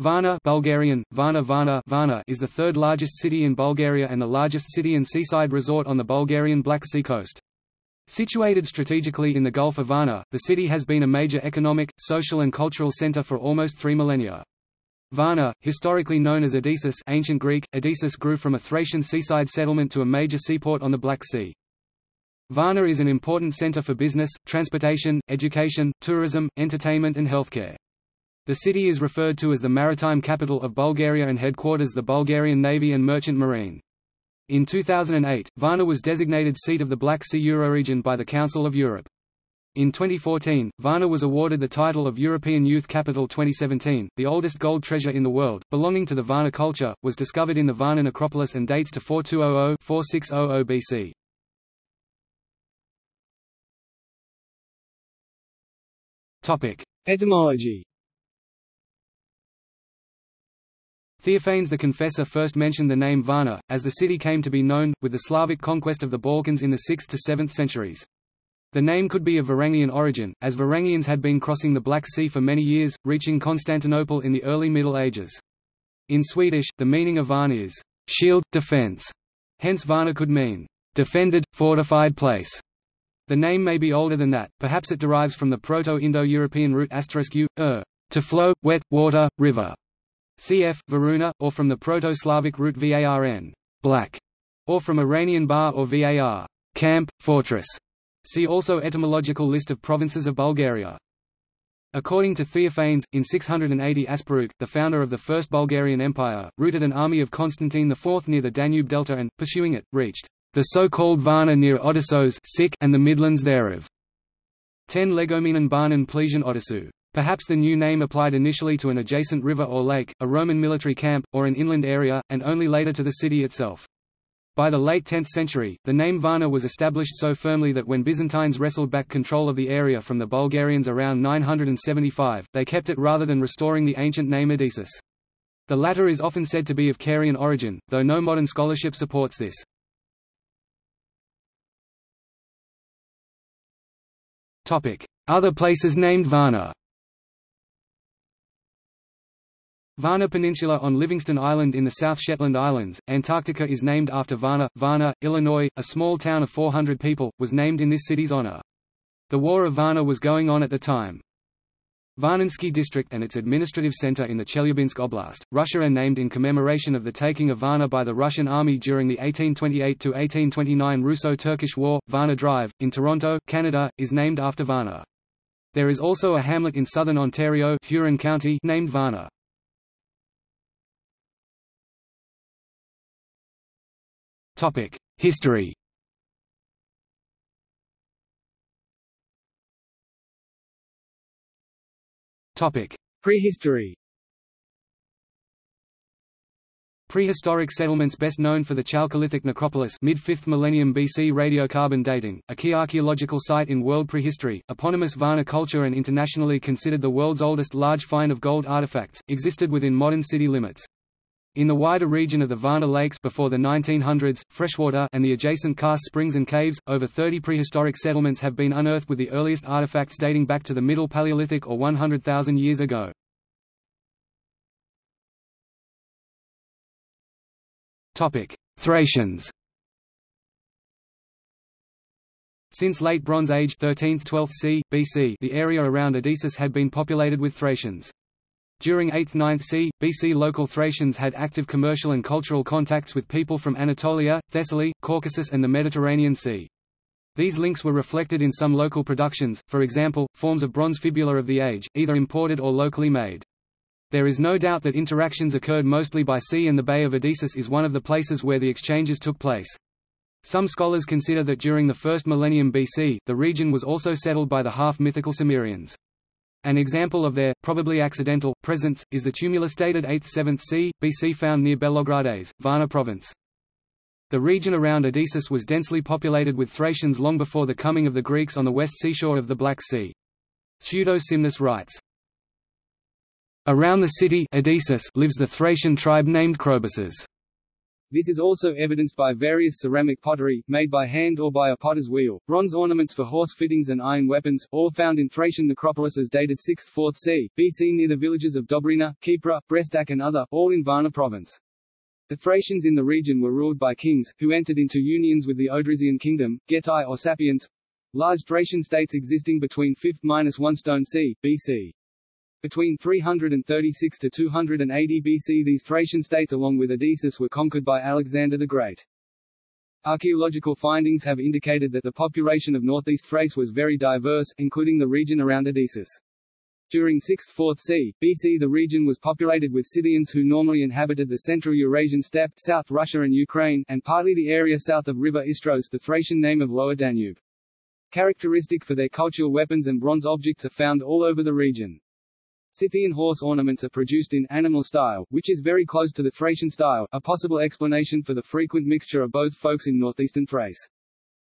Varna Bulgarian, Varna Varna Varna is the third largest city in Bulgaria and the largest city and seaside resort on the Bulgarian Black Sea coast. Situated strategically in the Gulf of Varna, the city has been a major economic, social and cultural center for almost three millennia. Varna, historically known as Odessus ancient Greek, Odessus grew from a Thracian seaside settlement to a major seaport on the Black Sea. Varna is an important center for business, transportation, education, tourism, entertainment and healthcare. The city is referred to as the maritime capital of Bulgaria and headquarters the Bulgarian Navy and Merchant Marine. In 2008, Varna was designated seat of the Black Sea Euroregion by the Council of Europe. In 2014, Varna was awarded the title of European Youth Capital 2017. The oldest gold treasure in the world, belonging to the Varna culture, was discovered in the Varna necropolis and dates to 4200-4600 BC. Topic: Etymology Theophanes the Confessor first mentioned the name Varna, as the city came to be known, with the Slavic conquest of the Balkans in the 6th to 7th centuries. The name could be of Varangian origin, as Varangians had been crossing the Black Sea for many years, reaching Constantinople in the early Middle Ages. In Swedish, the meaning of Varna is shield, defense. Hence Varna could mean defended, fortified place. The name may be older than that, perhaps it derives from the Proto-Indo-European root u, er, to flow, wet, water, river cf. Varuna, or from the Proto-Slavic root varn black, or from Iranian bar or var camp, fortress. See also etymological list of provinces of Bulgaria. According to Theophanes, in 680 Asparukh, the founder of the First Bulgarian Empire, routed an army of Constantine IV near the Danube delta and, pursuing it, reached the so-called Varna near Odessos and the midlands thereof. 10 Legomenon Barnon Plesian Odessu. Perhaps the new name applied initially to an adjacent river or lake, a Roman military camp, or an inland area, and only later to the city itself. By the late 10th century, the name Varna was established so firmly that when Byzantines wrestled back control of the area from the Bulgarians around 975, they kept it rather than restoring the ancient name Odessus. The latter is often said to be of Carian origin, though no modern scholarship supports this. Other places named Varna Varna Peninsula on Livingston Island in the South Shetland Islands, Antarctica is named after Varna. Varna, Illinois, a small town of 400 people, was named in this city's honor. The War of Varna was going on at the time. Varnansky district and its administrative center in the Chelyabinsk Oblast, Russia are named in commemoration of the taking of Varna by the Russian army during the 1828–1829 Russo-Turkish War. Varna Drive, in Toronto, Canada, is named after Varna. There is also a hamlet in southern Ontario Huron County named Varna. History. Prehistory. Prehistoric settlements best known for the Chalcolithic necropolis mid-5th millennium BC radiocarbon dating, a key archaeological site in world prehistory, eponymous Varna culture and internationally considered the world's oldest large find of gold artifacts, existed within modern city limits. In the wider region of the Varna Lakes before the 1900s, freshwater and the adjacent karst springs and caves, over 30 prehistoric settlements have been unearthed with the earliest artifacts dating back to the Middle Paleolithic or 100,000 years ago. Thracians Since late Bronze Age 13th–12th c. BC the area around Odessus had been populated with Thracians. During 8th–9th c. BC local Thracians had active commercial and cultural contacts with people from Anatolia, Thessaly, Caucasus and the Mediterranean Sea. These links were reflected in some local productions, for example, forms of bronze fibula of the age, either imported or locally made. There is no doubt that interactions occurred mostly by sea and the Bay of Odessus is one of the places where the exchanges took place. Some scholars consider that during the first millennium BC, the region was also settled by the half-mythical Cimmerians. An example of their, probably accidental, presence, is the tumulus dated 8th–7th c. BC found near Belogrades, Varna province. The region around Odessus was densely populated with Thracians long before the coming of the Greeks on the west seashore of the Black Sea. Pseudo-Scymnus writes, Around the city Odessus lives the Thracian tribe named Crobuses. This is also evidenced by various ceramic pottery, made by hand or by a potter's wheel, bronze ornaments for horse fittings and iron weapons, all found in Thracian necropolises dated 6th–4th c. BC near the villages of Dobrina, Kipra, Brestac and other, all in Varna province. The Thracians in the region were ruled by kings, who entered into unions with the Odrysian kingdom, Getae or Sapiens, large Thracian states existing between 5th–1 stone c. BC. Between 336 to 280 BC these Thracian states along with Odessos were conquered by Alexander the Great. Archaeological findings have indicated that the population of northeast Thrace was very diverse, including the region around Odessos. During 6th–4th c. BC the region was populated with Scythians who normally inhabited the central Eurasian steppe, South Russia and Ukraine, and partly the area south of river Istros the Thracian name of Lower Danube. Characteristic for their cultural weapons and bronze objects are found all over the region. Scythian horse ornaments are produced in animal style, which is very close to the Thracian style, a possible explanation for the frequent mixture of both folks in northeastern Thrace.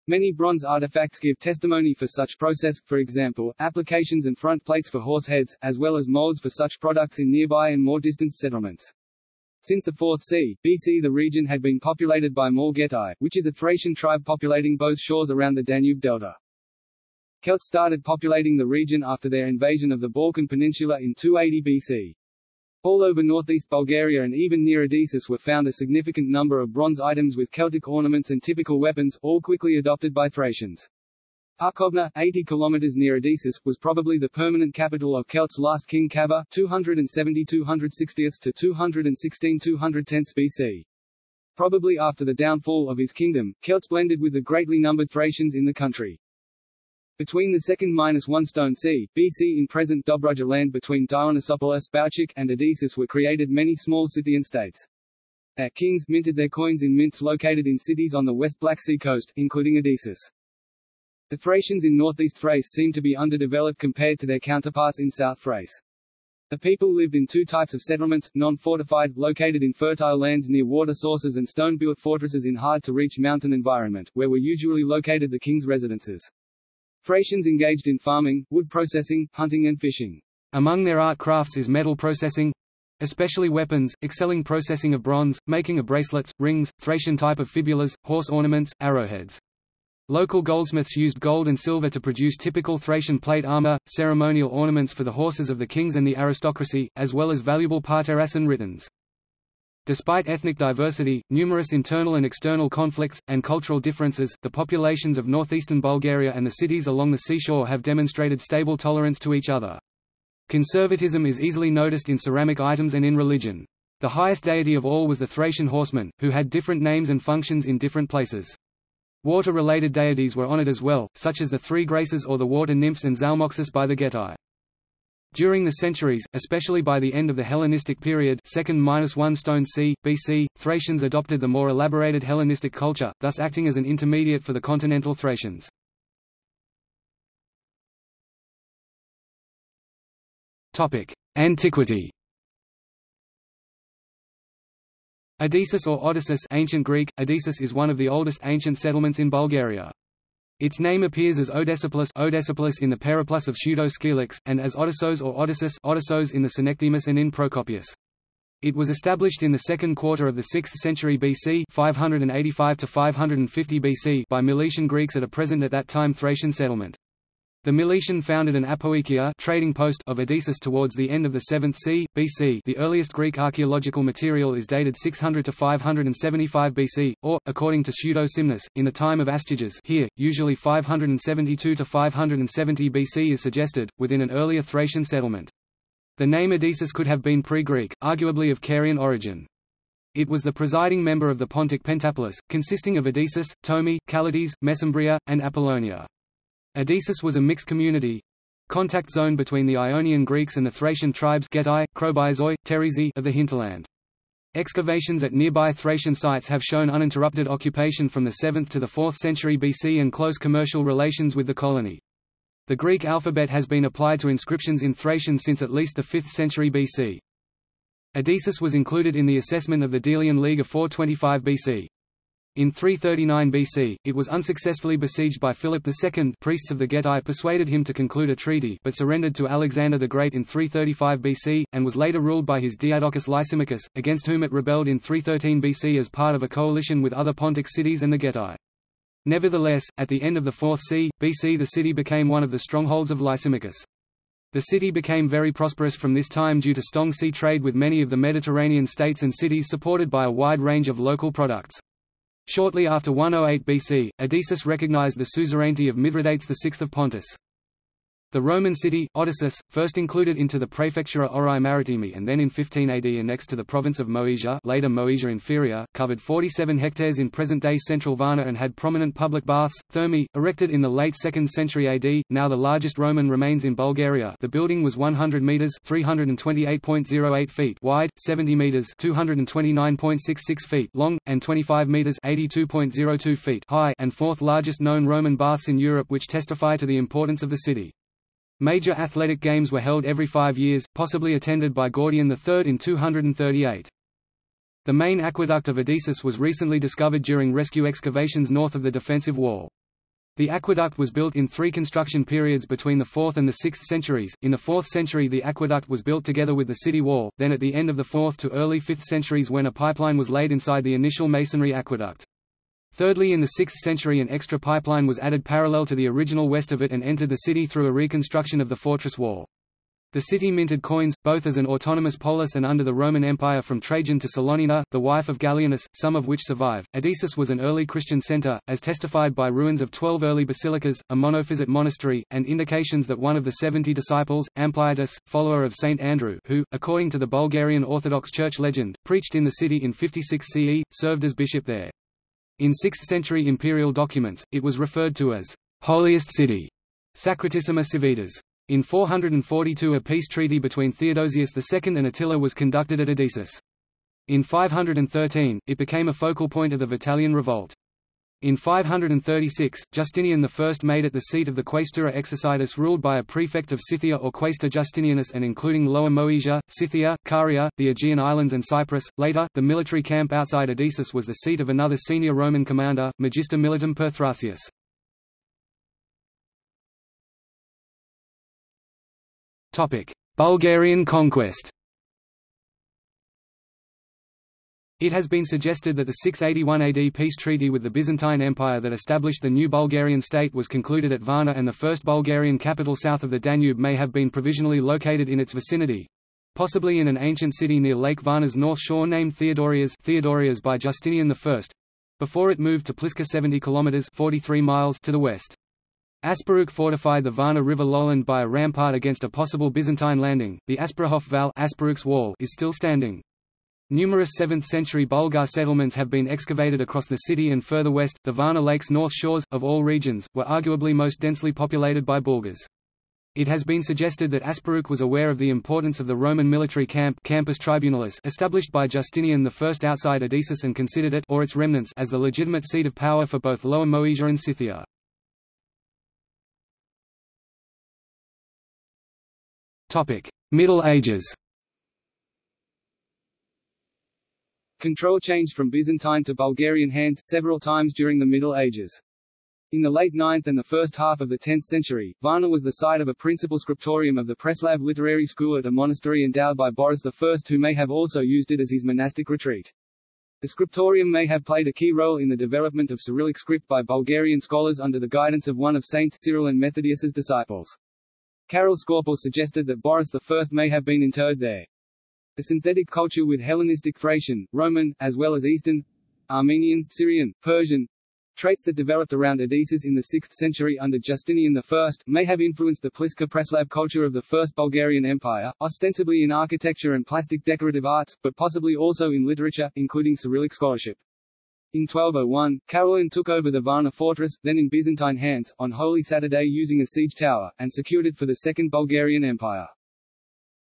Many bronze artifacts give testimony for such process, for example, applications and front plates for horse heads, as well as molds for such products in nearby and more distant settlements. Since the 4th c. BC the region had been populated by Maul Getae, which is a Thracian tribe populating both shores around the Danube delta. Celts started populating the region after their invasion of the Balkan Peninsula in 280 BC. All over northeast Bulgaria and even near Odessos were found a significant number of bronze items with Celtic ornaments and typical weapons, all quickly adopted by Thracians. Arkovna, 80 km near Odessos, was probably the permanent capital of Celts' last king Cabba 270–260 to 216–210 BC. Probably after the downfall of his kingdom, Celts blended with the greatly numbered Thracians in the country. Between the 2nd–1 stone c. BC in present Dobruja land between Dionysopolis Balchik and Odessos were created many small Scythian states. Their kings minted their coins in mints located in cities on the West Black Sea coast, including Odessos. The Thracians in northeast Thrace seem to be underdeveloped compared to their counterparts in South Thrace. The people lived in two types of settlements, non-fortified, located in fertile lands near water sources and stone-built fortresses in hard-to-reach mountain environment, where were usually located the king's residences. Thracians engaged in farming, wood processing, hunting and fishing. Among their art crafts is metal processing, especially weapons, excelling processing of bronze, making of bracelets, rings, Thracian type of fibulas, horse ornaments, arrowheads. Local goldsmiths used gold and silver to produce typical Thracian plate armor, ceremonial ornaments for the horses of the kings and the aristocracy, as well as valuable parterres and ritans. Despite ethnic diversity, numerous internal and external conflicts, and cultural differences, the populations of northeastern Bulgaria and the cities along the seashore have demonstrated stable tolerance to each other. Conservatism is easily noticed in ceramic items and in religion. The highest deity of all was the Thracian horseman, who had different names and functions in different places. Water-related deities were honored as well, such as the Three Graces or the water nymphs and Zalmoxis by the Getae. During the centuries, especially by the end of the Hellenistic period 2nd–1 stone c. BC, Thracians adopted the more elaborated Hellenistic culture, thus acting as an intermediate for the continental Thracians. Antiquity Odessos or Odessus ancient Greek, Odessos is one of the oldest ancient settlements in Bulgaria. Its name appears as Odesipolis, Odesipolis in the Periplus of Pseudo-Scylax, and as Odyssos or Odysseus, Odyssos in the Synecdemus and in Procopius. It was established in the second quarter of the 6th century BC 585 to 550 BC by Milesian Greeks at a present at that time Thracian settlement. The Milesian founded an apoikia trading post of Odessos towards the end of the 7th c. BC. The earliest Greek archaeological material is dated 600 to 575 BC, or, according to Pseudo-Scymnus, in the time of Astyages here, usually 572 to 570 BC is suggested, within an earlier Thracian settlement. The name Odessos could have been pre-Greek, arguably of Carian origin. It was the presiding member of the Pontic Pentapolis, consisting of Odessos, Tomi, Callatis, Mesembria, and Apollonia. Odessos was a mixed community contact zone between the Ionian Greeks and the Thracian tribes Getae, Krobiazoi, Terizi of the hinterland. Excavations at nearby Thracian sites have shown uninterrupted occupation from the 7th to the 4th century BC and close commercial relations with the colony. The Greek alphabet has been applied to inscriptions in Thracian since at least the 5th century BC. Odessos was included in the assessment of the Delian League of 425 BC. In 339 BC, it was unsuccessfully besieged by Philip II priests of the Getae persuaded him to conclude a treaty but surrendered to Alexander the Great in 335 BC, and was later ruled by his Diadochus Lysimachus, against whom it rebelled in 313 BC as part of a coalition with other Pontic cities and the Getae. Nevertheless, at the end of the 4th c. BC the city became one of the strongholds of Lysimachus. The city became very prosperous from this time due to strong sea trade with many of the Mediterranean states and cities supported by a wide range of local products. Shortly after 108 BC, Odessos recognized the suzerainty of Mithridates VI of Pontus. The Roman city, Odessos, first included into the Praefectura Aurae Maritimi and then in 15 AD annexed to the province of Moesia later Moesia Inferior, covered 47 hectares in present-day central Varna and had prominent public baths, thermae, erected in the late 2nd century AD, now the largest Roman remains in Bulgaria the building was 100 metres 328.08 feet wide, 70 metres 229.66 feet long, and 25 metres 82.02 feet high and fourth largest known Roman baths in Europe which testify to the importance of the city. Major athletic games were held every five years, possibly attended by Gordian III in 238. The main aqueduct of Odessos was recently discovered during rescue excavations north of the defensive wall. The aqueduct was built in three construction periods between the 4th and the 6th centuries. In the 4th century the aqueduct was built together with the city wall, then at the end of the 4th to early 5th centuries when a pipeline was laid inside the initial masonry aqueduct. Thirdly in the 6th century an extra pipeline was added parallel to the original west of it and entered the city through a reconstruction of the fortress wall. The city minted coins, both as an autonomous polis and under the Roman Empire from Trajan to Salonina, the wife of Gallienus, some of which survive. Odessos was an early Christian center, as testified by ruins of twelve early basilicas, a monophysite monastery, and indications that one of the seventy disciples, Ampliatus, follower of Saint Andrew who, according to the Bulgarian Orthodox Church legend, preached in the city in 56 CE, served as bishop there. In 6th-century imperial documents, it was referred to as holiest city, Sacratissima Civitas. In 442 a peace treaty between Theodosius II and Attila was conducted at Odessos. In 513, it became a focal point of the Vitalian revolt. In 536, Justinian I made it the seat of the Quaestura Exercitus ruled by a prefect of Scythia or Quaestor Justinianus and including Lower Moesia, Scythia, Caria, the Aegean Islands and Cyprus. Later, the military camp outside Odessos was the seat of another senior Roman commander, Magister Militum Perthrasius. Bulgarian conquest It has been suggested that the 681 AD peace treaty with the Byzantine Empire that established the new Bulgarian state was concluded at Varna and the first Bulgarian capital south of the Danube may have been provisionally located in its vicinity—possibly in an ancient city near Lake Varna's north shore named Theodorias, Theodorias by Justinian I—before it moved to Pliska 70 km 43 miles to the west. Asparukh fortified the Varna River lowland by a rampart against a possible Byzantine landing. The Asparuhov Val wall is still standing. Numerous 7th-century Bulgar settlements have been excavated across the city and further west. The Varna Lake's north shores, of all regions, were arguably most densely populated by Bulgars. It has been suggested that Asparukh was aware of the importance of the Roman military camp Campus Tribunalis established by Justinian I outside Odessos and considered it or its remnants as the legitimate seat of power for both Lower Moesia and Scythia. Middle Ages Control changed from Byzantine to Bulgarian hands several times during the Middle Ages. In the late 9th and the first half of the 10th century, Varna was the site of a principal scriptorium of the Preslav Literary School at a monastery endowed by Boris I who may have also used it as his monastic retreat. The scriptorium may have played a key role in the development of Cyrillic script by Bulgarian scholars under the guidance of one of Saints Cyril and Methodius's disciples. Karel Škorpil suggested that Boris I may have been interred there. A synthetic culture with Hellenistic Thracian, Roman, as well as Eastern, Armenian, Syrian, Persian, traits that developed around Odessos in the 6th century under Justinian I, may have influenced the Pliska Preslav culture of the First Bulgarian Empire, ostensibly in architecture and plastic decorative arts, but possibly also in literature, including Cyrillic scholarship. In 1201, Kaloyan took over the Varna fortress, then in Byzantine hands, on Holy Saturday using a siege tower, and secured it for the Second Bulgarian Empire.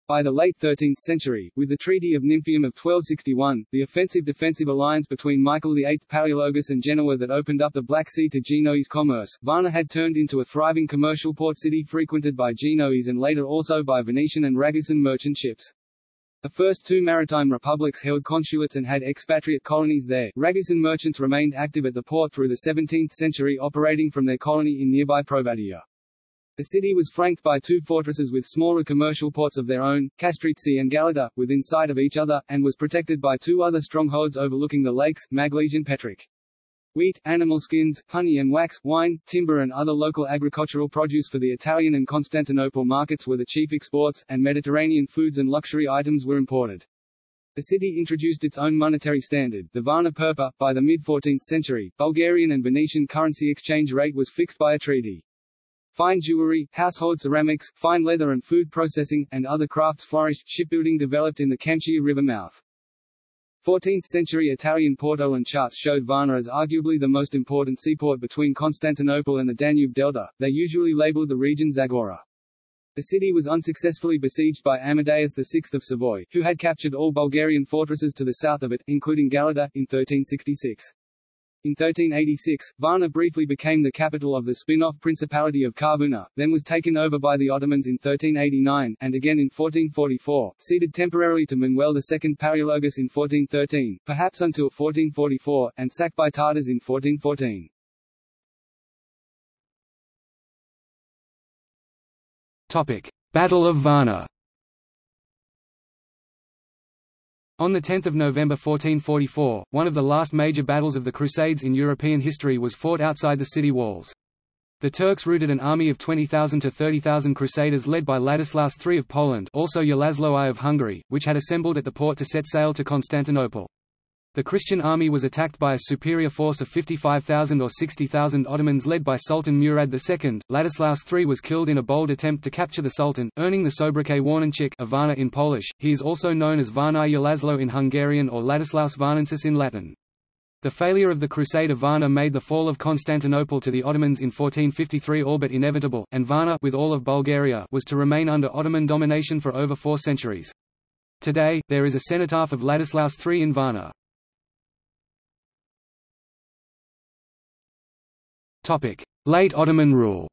By the late 13th century, with the Treaty of Nymphaeum of 1261, the offensive-defensive alliance between Michael VIII Palaeologus and Genoa that opened up the Black Sea to Genoese commerce, Varna had turned into a thriving commercial port city frequented by Genoese and later also by Venetian and Ragusan merchant ships. The first two maritime republics held consulates and had expatriate colonies there. Ragusan merchants remained active at the port through the 17th century operating from their colony in nearby Provadia. The city was flanked by two fortresses with smaller commercial ports of their own, Kastritsi and Galata, within sight of each other, and was protected by two other strongholds overlooking the lakes, Maglej and Petric. Wheat, animal skins, honey and wax, wine, timber and other local agricultural produce for the Italian and Constantinople markets were the chief exports, and Mediterranean foods and luxury items were imported. The city introduced its own monetary standard, the Varna Purpa. By the mid-14th century, Bulgarian and Venetian currency exchange rate was fixed by a treaty. Fine jewelry, household ceramics, fine leather and food processing, and other crafts flourished. Shipbuilding developed in the Kamchia River mouth. 14th-century Italian Portolan charts showed Varna as arguably the most important seaport between Constantinople and the Danube Delta. They usually labeled the region Zagora. The city was unsuccessfully besieged by Amadeus VI of Savoy, who had captured all Bulgarian fortresses to the south of it, including Galata, in 1366. In 1386, Varna briefly became the capital of the spin-off Principality of Karbuna, then was taken over by the Ottomans in 1389, and again in 1444, ceded temporarily to Manuel II Palaeologus in 1413, perhaps until 1444, and sacked by Tartars in 1414. Topic. Battle of Varna On 10 November 1444, one of the last major battles of the Crusades in European history was fought outside the city walls. The Turks routed an army of 20,000 to 30,000 crusaders led by Ladislaus III of Poland also Ulaszlo I of Hungary, which had assembled at the port to set sail to Constantinople. The Christian army was attacked by a superior force of 55,000 or 60,000 Ottomans led by Sultan Murad II. Ladislaus III was killed in a bold attempt to capture the Sultan, earning the sobriquet Warneńczyk Varna in Polish. He is also known as Varnai Ulaszlo in Hungarian or Ladislaus Varnensis in Latin. The failure of the Crusade of Varna made the fall of Constantinople to the Ottomans in 1453 all but inevitable, and Varna with all of Bulgaria was to remain under Ottoman domination for over four centuries. Today, there is a cenotaph of Ladislaus III in Varna. Late Ottoman rule.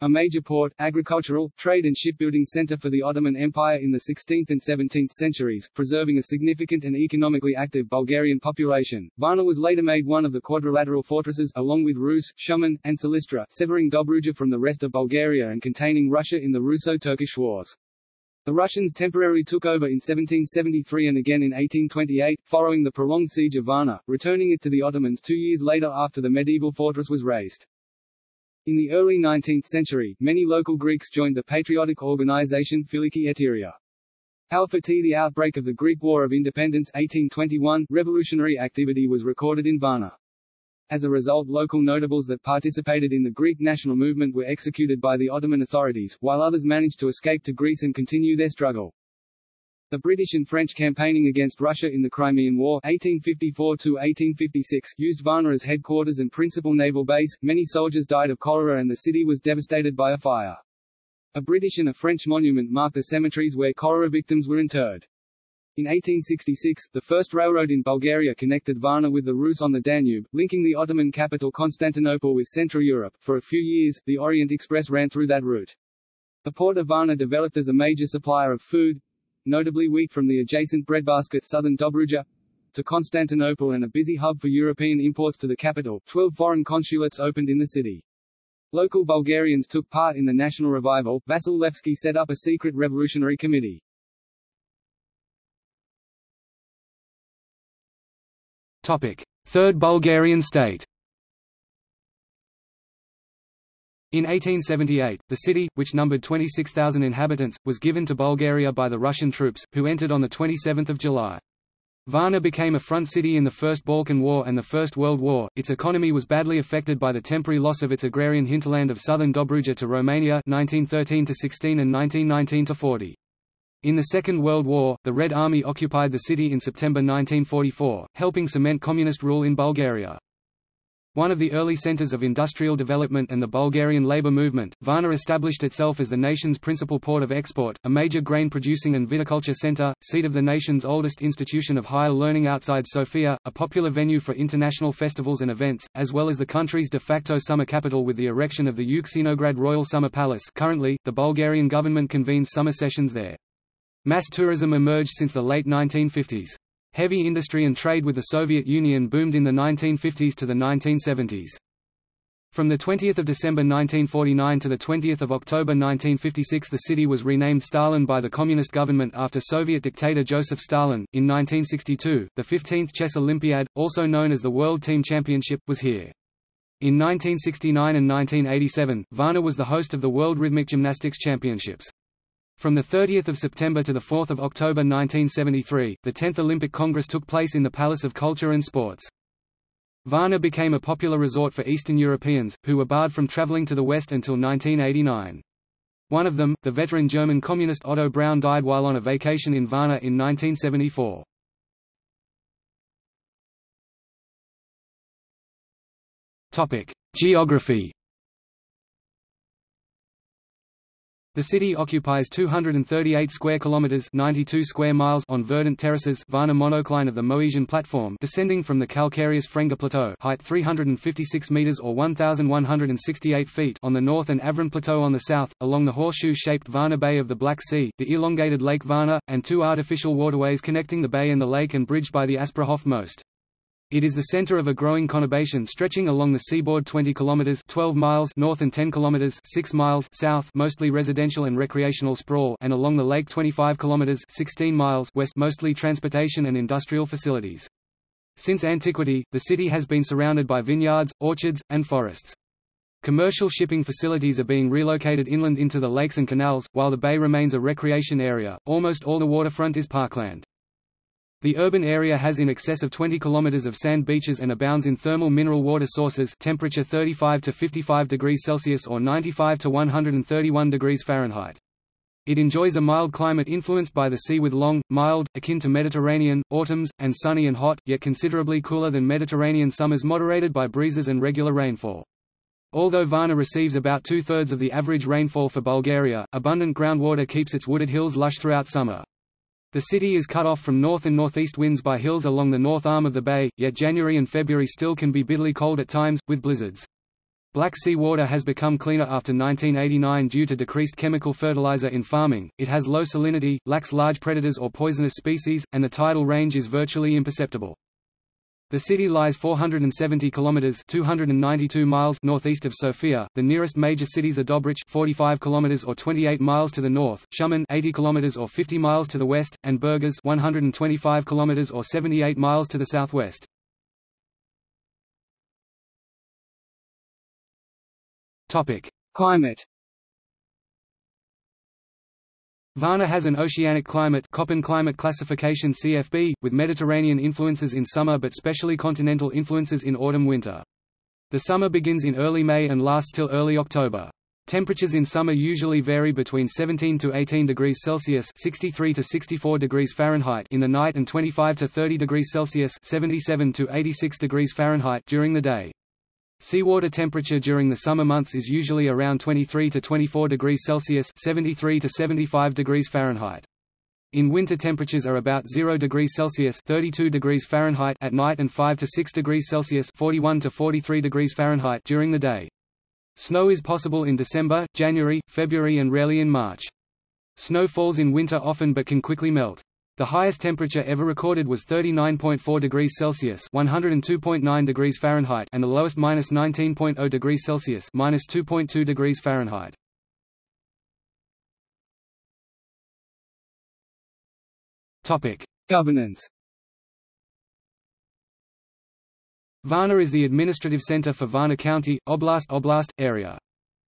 A major port, agricultural, trade and shipbuilding center for the Ottoman Empire in the 16th and 17th centuries, preserving a significant and economically active Bulgarian population, Varna was later made one of the quadrilateral fortresses, along with Rus, Shumen, and Silistra, severing Dobruja from the rest of Bulgaria and containing Russia in the Russo-Turkish Wars. The Russians temporarily took over in 1773 and again in 1828, following the prolonged siege of Varna, returning it to the Ottomans two years later after the medieval fortress was razed. In the early 19th century, many local Greeks joined the patriotic organization Philiki Eteria. However, the outbreak of the Greek War of Independence 1821, revolutionary activity was recorded in Varna. As a result local notables that participated in the Greek national movement were executed by the Ottoman authorities, while others managed to escape to Greece and continue their struggle. The British and French campaigning against Russia in the Crimean War 1854–1856 used Varna as headquarters and principal naval base, many soldiers died of cholera and the city was devastated by a fire. A British and a French monument mark the cemeteries where cholera victims were interred. In 1866, the first railroad in Bulgaria connected Varna with the Rus on the Danube, linking the Ottoman capital Constantinople with Central Europe. For a few years, the Orient Express ran through that route. The port of Varna developed as a major supplier of food, notably wheat from the adjacent breadbasket southern Dobruja, to Constantinople and a busy hub for European imports to the capital. Twelve foreign consulates opened in the city. Local Bulgarians took part in the national revival. Vasil Levski set up a secret revolutionary committee. Third Bulgarian state In 1878, the city, which numbered 26,000 inhabitants, was given to Bulgaria by the Russian troops, who entered on 27 July. Varna became a front city in the First Balkan War and the First World War. Its economy was badly affected by the temporary loss of its agrarian hinterland of southern Dobruja to Romania 1913–16 and 1919–40. In the Second World War, the Red Army occupied the city in September 1944, helping cement communist rule in Bulgaria. One of the early centers of industrial development and the Bulgarian labor movement, Varna established itself as the nation's principal port of export, a major grain-producing and viticulture center, seat of the nation's oldest institution of higher learning outside Sofia, a popular venue for international festivals and events, as well as the country's de facto summer capital with the erection of the Euxinograd Royal Summer Palace currently, the Bulgarian government convenes summer sessions there. Mass tourism emerged since the late 1950s. Heavy industry and trade with the Soviet Union boomed in the 1950s to the 1970s. From 20 December 1949 to 20 October 1956 the city was renamed Stalin by the Communist government after Soviet dictator Joseph Stalin. In 1962, the 15th Chess Olympiad, also known as the World Team Championship, was here. In 1969 and 1987, Varna was the host of the World Rhythmic Gymnastics Championships. From 30 September to 4 October 1973, the 10th Olympic Congress took place in the Palace of Culture and Sports. Varna became a popular resort for Eastern Europeans, who were barred from traveling to the West until 1989. One of them, the veteran German communist Otto Braun died while on a vacation in Varna in 1974. Geography The city occupies 238 square kilometers, 92 square miles on verdant terraces, Varna monocline of the Moesian platform, descending from the calcareous Frenga plateau, height 356 meters or 1168 feet on the north and Avran plateau on the south, along the horseshoe-shaped Varna Bay of the Black Sea, the elongated Lake Varna, and two artificial waterways connecting the bay and the lake and bridged by the Asparuhov most. It is the center of a growing conurbation stretching along the seaboard 20 kilometers 12 miles north and 10 kilometers 6 miles south, mostly residential and recreational sprawl, and along the lake 25 kilometers 16 miles west, mostly transportation and industrial facilities. Since antiquity, the city has been surrounded by vineyards, orchards, and forests. Commercial shipping facilities are being relocated inland into the lakes and canals, while the bay remains a recreation area. Almost all the waterfront is parkland. The urban area has in excess of 20 km of sand beaches and abounds in thermal mineral water sources temperature 35 to 55 degrees Celsius or 95 to 131 degrees Fahrenheit. It enjoys a mild climate influenced by the sea with long, mild, akin to Mediterranean, autumns, and sunny and hot, yet considerably cooler than Mediterranean summers moderated by breezes and regular rainfall. Although Varna receives about two-thirds of the average rainfall for Bulgaria, abundant groundwater keeps its wooded hills lush throughout summer. The city is cut off from north and northeast winds by hills along the north arm of the bay, yet January and February still can be bitterly cold at times, with blizzards. Black Sea water has become cleaner after 1989 due to decreased chemical fertilizer in farming, it has low salinity, lacks large predators or poisonous species, and the tidal range is virtually imperceptible. The city lies 470 kilometers (292 miles) northeast of Sofia. The nearest major cities are Dobrich 45 kilometers or 28 miles to the north, Shumen 80 kilometers or 50 miles to the west, and Burgas 125 kilometers or 78 miles to the southwest. Topic: Climate Varna has an oceanic climate Köppen climate classification CFB, with Mediterranean influences in summer but specially continental influences in autumn-winter. The summer begins in early May and lasts till early October. Temperatures in summer usually vary between 17 to 18 degrees Celsius (63 to 64 degrees Fahrenheit) in the night and 25 to 30 degrees Celsius (77 to 86 degrees Fahrenheit) during the day. Seawater temperature during the summer months is usually around 23 to 24 degrees Celsius 73 to 75 degrees Fahrenheit. In winter temperatures are about 0 degrees Celsius 32 degrees Fahrenheit at night and 5 to 6 degrees Celsius 41 to 43 degrees Fahrenheit during the day. Snow is possible in December, January, February and rarely in March. Snow falls in winter often but can quickly melt. The highest temperature ever recorded was 39.4 degrees Celsius (102.9 degrees Fahrenheit) and the lowest minus 19.0 degrees Celsius (minus 2.2 degrees Fahrenheit). Topic: Governance. Varna is the administrative center for Varna County, Oblast Oblast, area.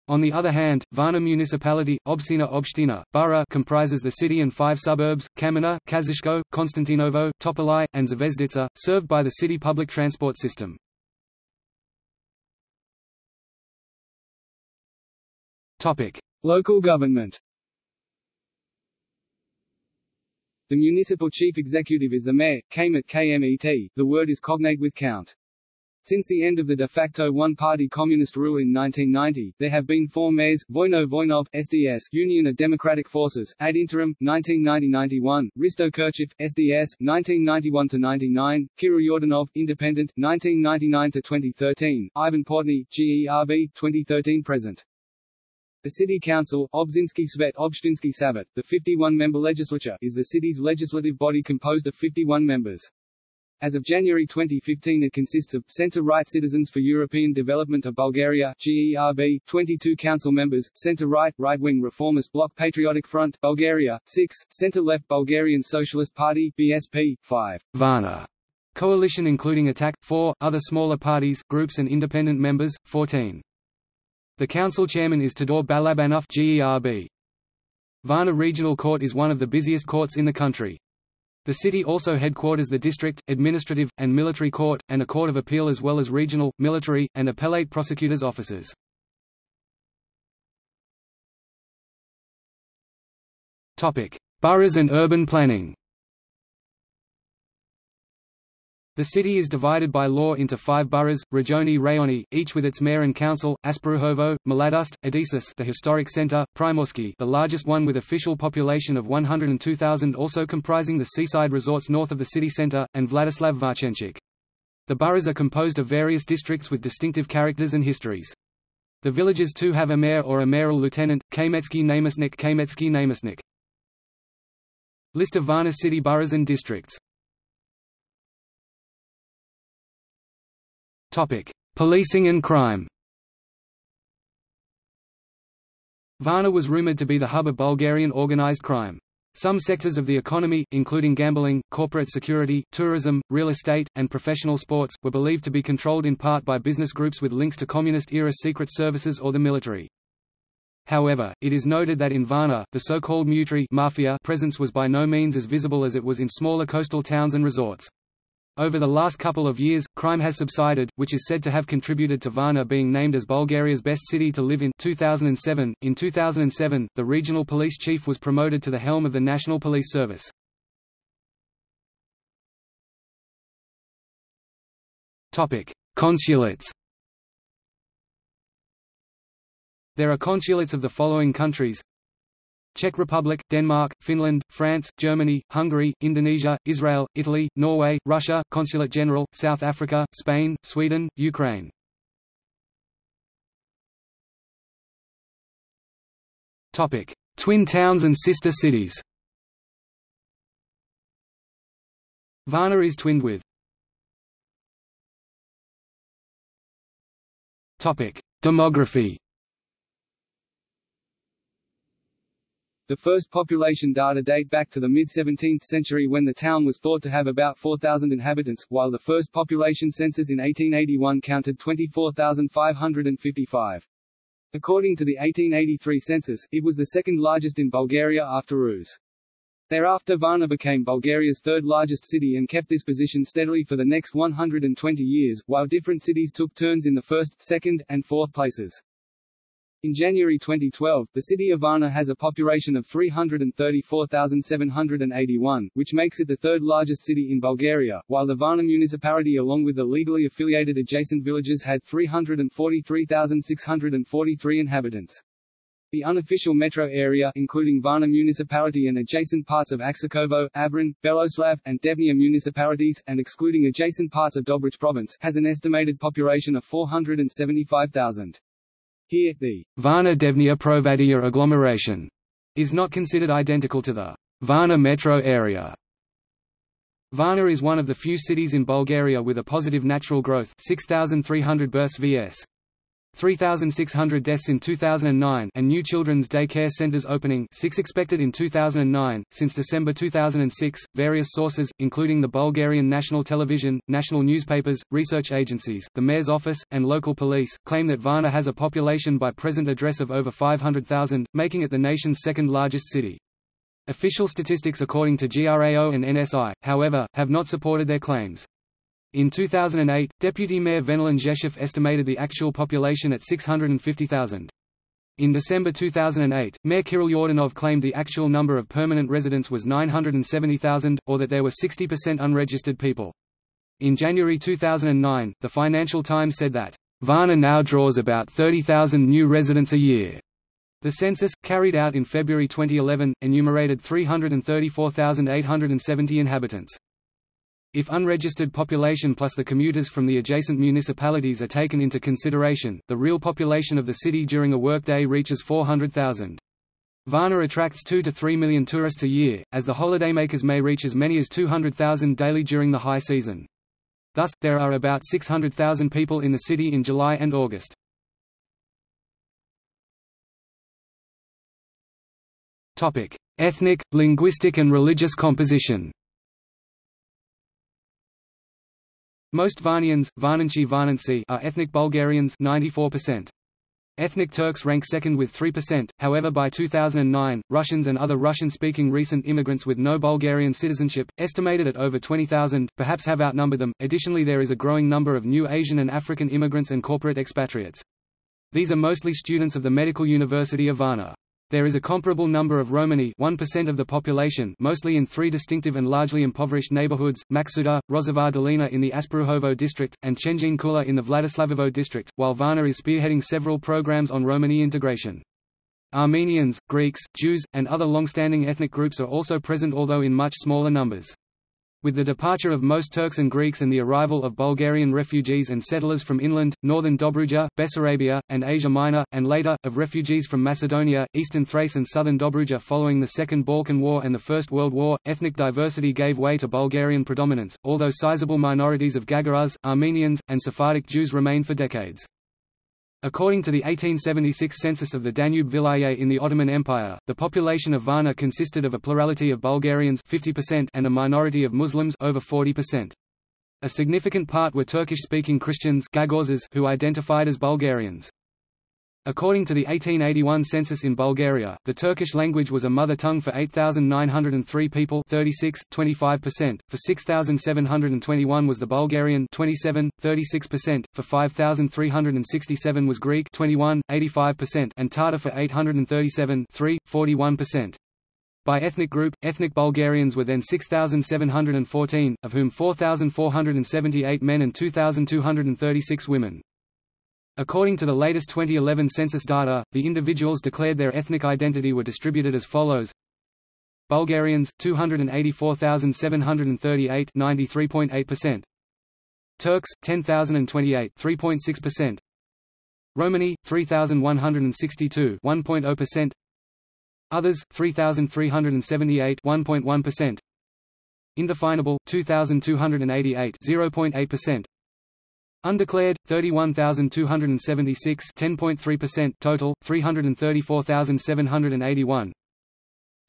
On the other hand, Varna municipality, Obsina Obshtina, borough comprises the city and five suburbs, Kamena, Kazishko, Konstantinovo, Topolai, and Zvezditsa, served by the city public transport system. Local government The municipal chief executive is the mayor, Kmet Kmet, the word is cognate with count. Since the end of the de facto one-party communist rule in 1990, there have been four mayors, Voino Voinov, SDS Union of Democratic Forces, ad interim, 1990-91, Risto Kirchev, SDS, 1991-99, Kirill Yordanov, Independent, 1999-2013, Ivan Portny, GERB, 2013-present. The City Council, Obzinsky Svet Obshtinsky Savet, the 51-member legislature, is the city's legislative body composed of 51 members. As of January 2015 it consists of, Centre-Right Citizens for European Development of Bulgaria GERB, 22 council members, Centre-Right, Right-Wing Reformist Bloc Patriotic Front Bulgaria, 6, Centre-Left Bulgarian Socialist Party BSP, 5, Varna coalition including Attack, 4, other smaller parties, groups and independent members, 14. The council chairman is Todor Balabanov GERB. Varna Regional Court is one of the busiest courts in the country. The city also headquarters the district, administrative, and military court, and a court of appeal as well as regional, military, and appellate prosecutors' offices. Boroughs and urban planning The city is divided by law into five boroughs, Rajoni Rayoni, each with its mayor and council, Asparuhovo, Mladust, Odessus the historic center, Primorsky the largest one with official population of 102,000 also comprising the seaside resorts north of the city center, and Vladislav Varnenchik. The boroughs are composed of various districts with distinctive characters and histories. The villages too have a mayor or a mayoral lieutenant, Kametsky Namestnik Kametsky Namestnik. List of Varna city boroughs and districts Topic: Policing and crime. Varna was rumored to be the hub of Bulgarian organized crime. Some sectors of the economy, including gambling, corporate security, tourism, real estate, and professional sports, were believed to be controlled in part by business groups with links to communist-era secret services or the military. However, it is noted that in Varna, the so-called Mutri mafia presence was by no means as visible as it was in smaller coastal towns and resorts. Over the last couple of years, crime has subsided, which is said to have contributed to Varna being named as Bulgaria's best city to live in 2007. In 2007, the regional police chief was promoted to the helm of the National Police Service. Topic: Consulates. There are consulates of the following countries: Czech Republic, Denmark, Finland, France, Germany, Hungary, Indonesia, Israel, Italy, Norway, Russia, Consulate General, South Africa, Spain, Sweden, Ukraine. Topic: Twin towns and sister cities. Varna is twinned with Topic: Demography The first population data date back to the mid-17th century when the town was thought to have about 4,000 inhabitants, while the first population census in 1881 counted 24,555. According to the 1883 census, it was the second largest in Bulgaria after Rus. Thereafter Varna became Bulgaria's third largest city and kept this position steadily for the next 120 years, while different cities took turns in the first, second, and fourth places. In January 2012, the city of Varna has a population of 334,781, which makes it the third largest city in Bulgaria, while the Varna municipality along with the legally affiliated adjacent villages had 343,643 inhabitants. The unofficial metro area including Varna municipality and adjacent parts of Aksakovo, Avran, Beloslav, and Devnya municipalities, and excluding adjacent parts of Dobrich province, has an estimated population of 475,000. Here, the Varna-Devnya Provadia agglomeration is not considered identical to the Varna metro area. Varna is one of the few cities in Bulgaria with a positive natural growth 6,300 births vs. 3,600 deaths in 2009 and new children's day care centers opening 6 expected in 2009. Since December 2006, various sources, including the Bulgarian National Television, national newspapers, research agencies, the mayor's office, and local police, claim that Varna has a population by present address of over 500,000, making it the nation's second largest city. Official statistics according to GRAO and NSI, however, have not supported their claims. In 2008, Deputy Mayor Venelin Zheshev estimated the actual population at 650,000. In December 2008, Mayor Kirill Yordanov claimed the actual number of permanent residents was 970,000, or that there were 60% unregistered people. In January 2009, the Financial Times said that, "...Varna now draws about 30,000 new residents a year." The census, carried out in February 2011, enumerated 334,870 inhabitants. If unregistered population plus the commuters from the adjacent municipalities are taken into consideration, the real population of the city during a workday reaches 400,000. Varna attracts 2 to 3 million tourists a year, as the holidaymakers may reach as many as 200,000 daily during the high season. Thus, there are about 600,000 people in the city in July and August. Ethnic, linguistic and religious composition Most Varnians, Varnanchi Varnansi are ethnic Bulgarians 94%. Ethnic Turks rank second with 3%, however by 2009, Russians and other Russian-speaking recent immigrants with no Bulgarian citizenship, estimated at over 20,000, perhaps have outnumbered them. Additionally there is a growing number of new Asian and African immigrants and corporate expatriates. These are mostly students of the Medical University of Varna. There is a comparable number of Romani 1% of the population mostly in three distinctive and largely impoverished neighborhoods, Maksuda, Rozovar Dolina in the Asparuhovo district, and Chengin Kula in the Vladislavovo district, while Varna is spearheading several programs on Romani integration. Armenians, Greeks, Jews, and other long-standing ethnic groups are also present although in much smaller numbers. With the departure of most Turks and Greeks and the arrival of Bulgarian refugees and settlers from inland, northern Dobruja, Bessarabia, and Asia Minor, and later, of refugees from Macedonia, eastern Thrace and southern Dobruja following the Second Balkan War and the First World War, ethnic diversity gave way to Bulgarian predominance, although sizable minorities of Gagauz, Armenians, and Sephardic Jews remained for decades. According to the 1876 census of the Danube Vilayet in the Ottoman Empire, the population of Varna consisted of a plurality of Bulgarians 50% and a minority of Muslims over 40%. A significant part were Turkish-speaking Christians who identified as Bulgarians. According to the 1881 census in Bulgaria, the Turkish language was a mother tongue for 8,903 people 36, 25%, for 6,721 was the Bulgarian 27, 36%, for 5,367 was Greek 21, 85%, and Tatar for 837 3, 41%. By ethnic group, ethnic Bulgarians were then 6,714, of whom 4,478 men and 2,236 women. According to the latest 2011 census data, the individuals declared their ethnic identity were distributed as follows. Bulgarians 284,738 93.8% Turks 10,028 3.6% Romani 3,162 1.0% Others 3,378 1.1% Indefinable 2,288 0.8% Undeclared 31,276 10.3% total 334,781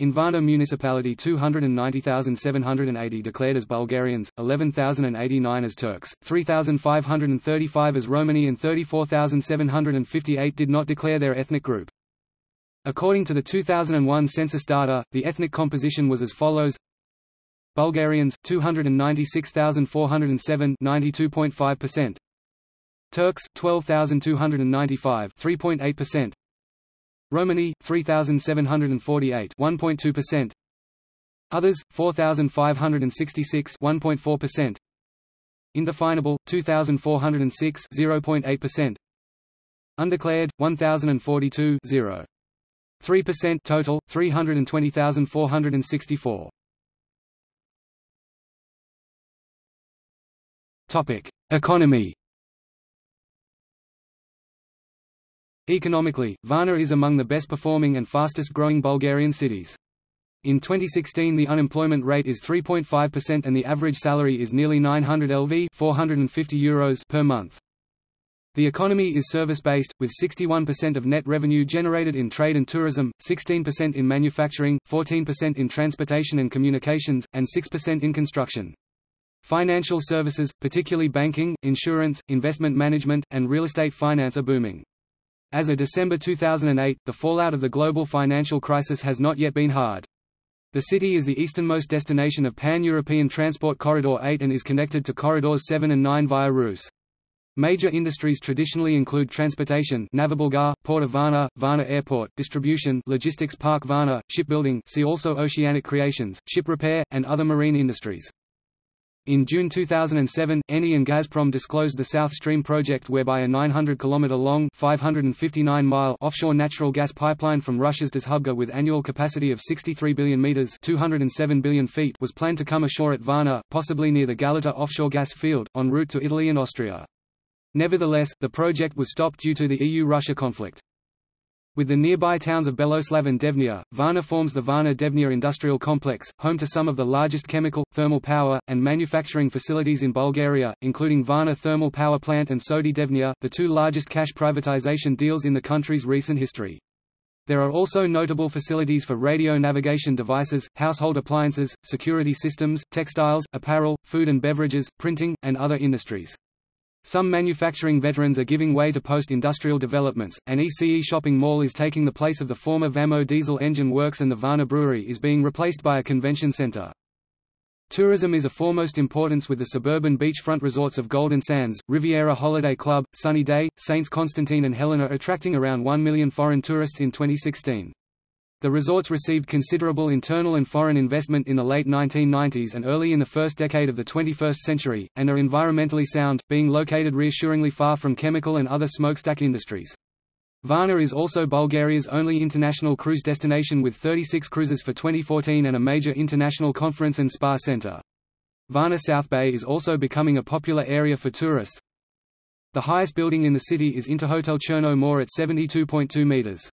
in Varna municipality 290,780 declared as Bulgarians, 11,089 as Turks, 3,535 as Romani and 34,758 did not declare their ethnic group. According to the 2001 census data, the ethnic composition was as follows Bulgarians 296,407 92.5% Turks 12,295 3.8% Romani 3,748 1.2% Others 4,566 1.4% Indefinable 2,406 0.8% Undeclared 1,042 0 3% total 320,464 Topic: Economy. Economically, Varna is among the best performing and fastest growing Bulgarian cities. In 2016 the unemployment rate is 3.5% and the average salary is nearly 900 LV 450 Euros per month. The economy is service-based, with 61% of net revenue generated in trade and tourism, 16% in manufacturing, 14% in transportation and communications, and 6% in construction. Financial services, particularly banking, insurance, investment management, and real estate finance are booming. As of December 2008, the fallout of the global financial crisis has not yet been hard. The city is the easternmost destination of Pan-European Transport Corridor 8 and is connected to Corridors 7 and 9 via Rus. Major industries traditionally include transportation Navibulgar, Port of Varna, Varna Airport, distribution Logistics Park Varna, shipbuilding see also oceanic creations, ship repair, and other marine industries. In June 2007, Eni and Gazprom disclosed the South Stream project whereby a 900-kilometer-long (559-mile) offshore natural gas pipeline from Russia's Dzhubga with annual capacity of 63 billion meters (207 billion feet) was planned to come ashore at Varna, possibly near the Galata offshore gas field, en route to Italy and Austria. Nevertheless, the project was stopped due to the EU-Russia conflict. With the nearby towns of Beloslav and Devnya, Varna forms the Varna-Devnya industrial complex, home to some of the largest chemical, thermal power, and manufacturing facilities in Bulgaria, including Varna Thermal Power Plant and Sodi Devnya, the two largest cash privatization deals in the country's recent history. There are also notable facilities for radio navigation devices, household appliances, security systems, textiles, apparel, food and beverages, printing, and other industries. Some manufacturing veterans are giving way to post-industrial developments, and ECE Shopping Mall is taking the place of the former Vamo diesel engine works and the Varna Brewery is being replaced by a convention center. Tourism is of foremost importance with the suburban beachfront resorts of Golden Sands, Riviera Holiday Club, Sunny Day, Saints Constantine and Helena attracting around 1 million foreign tourists in 2016. The resorts received considerable internal and foreign investment in the late 1990s and early in the first decade of the 21st century, and are environmentally sound, being located reassuringly far from chemical and other smokestack industries. Varna is also Bulgaria's only international cruise destination with 36 cruises for 2014 and a major international conference and spa center. Varna South Bay is also becoming a popular area for tourists. The highest building in the city is Interhotel Cherno More at 72.2 meters.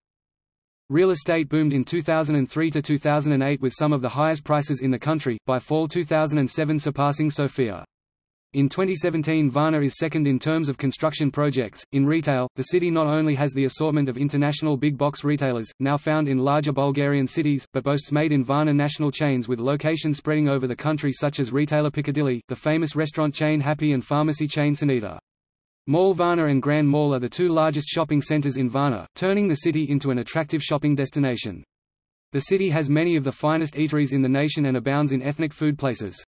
Real estate boomed in 2003 to 2008 with some of the highest prices in the country, by fall 2007 surpassing Sofia. In 2017 Varna is second in terms of construction projects. In retail, the city not only has the assortment of international big box retailers, now found in larger Bulgarian cities, but boasts made in Varna national chains with locations spreading over the country such as retailer Piccadilly, the famous restaurant chain Happy and pharmacy chain Sanita. Mall Varna and Grand Mall are the two largest shopping centers in Varna, turning the city into an attractive shopping destination. The city has many of the finest eateries in the nation and abounds in ethnic food places.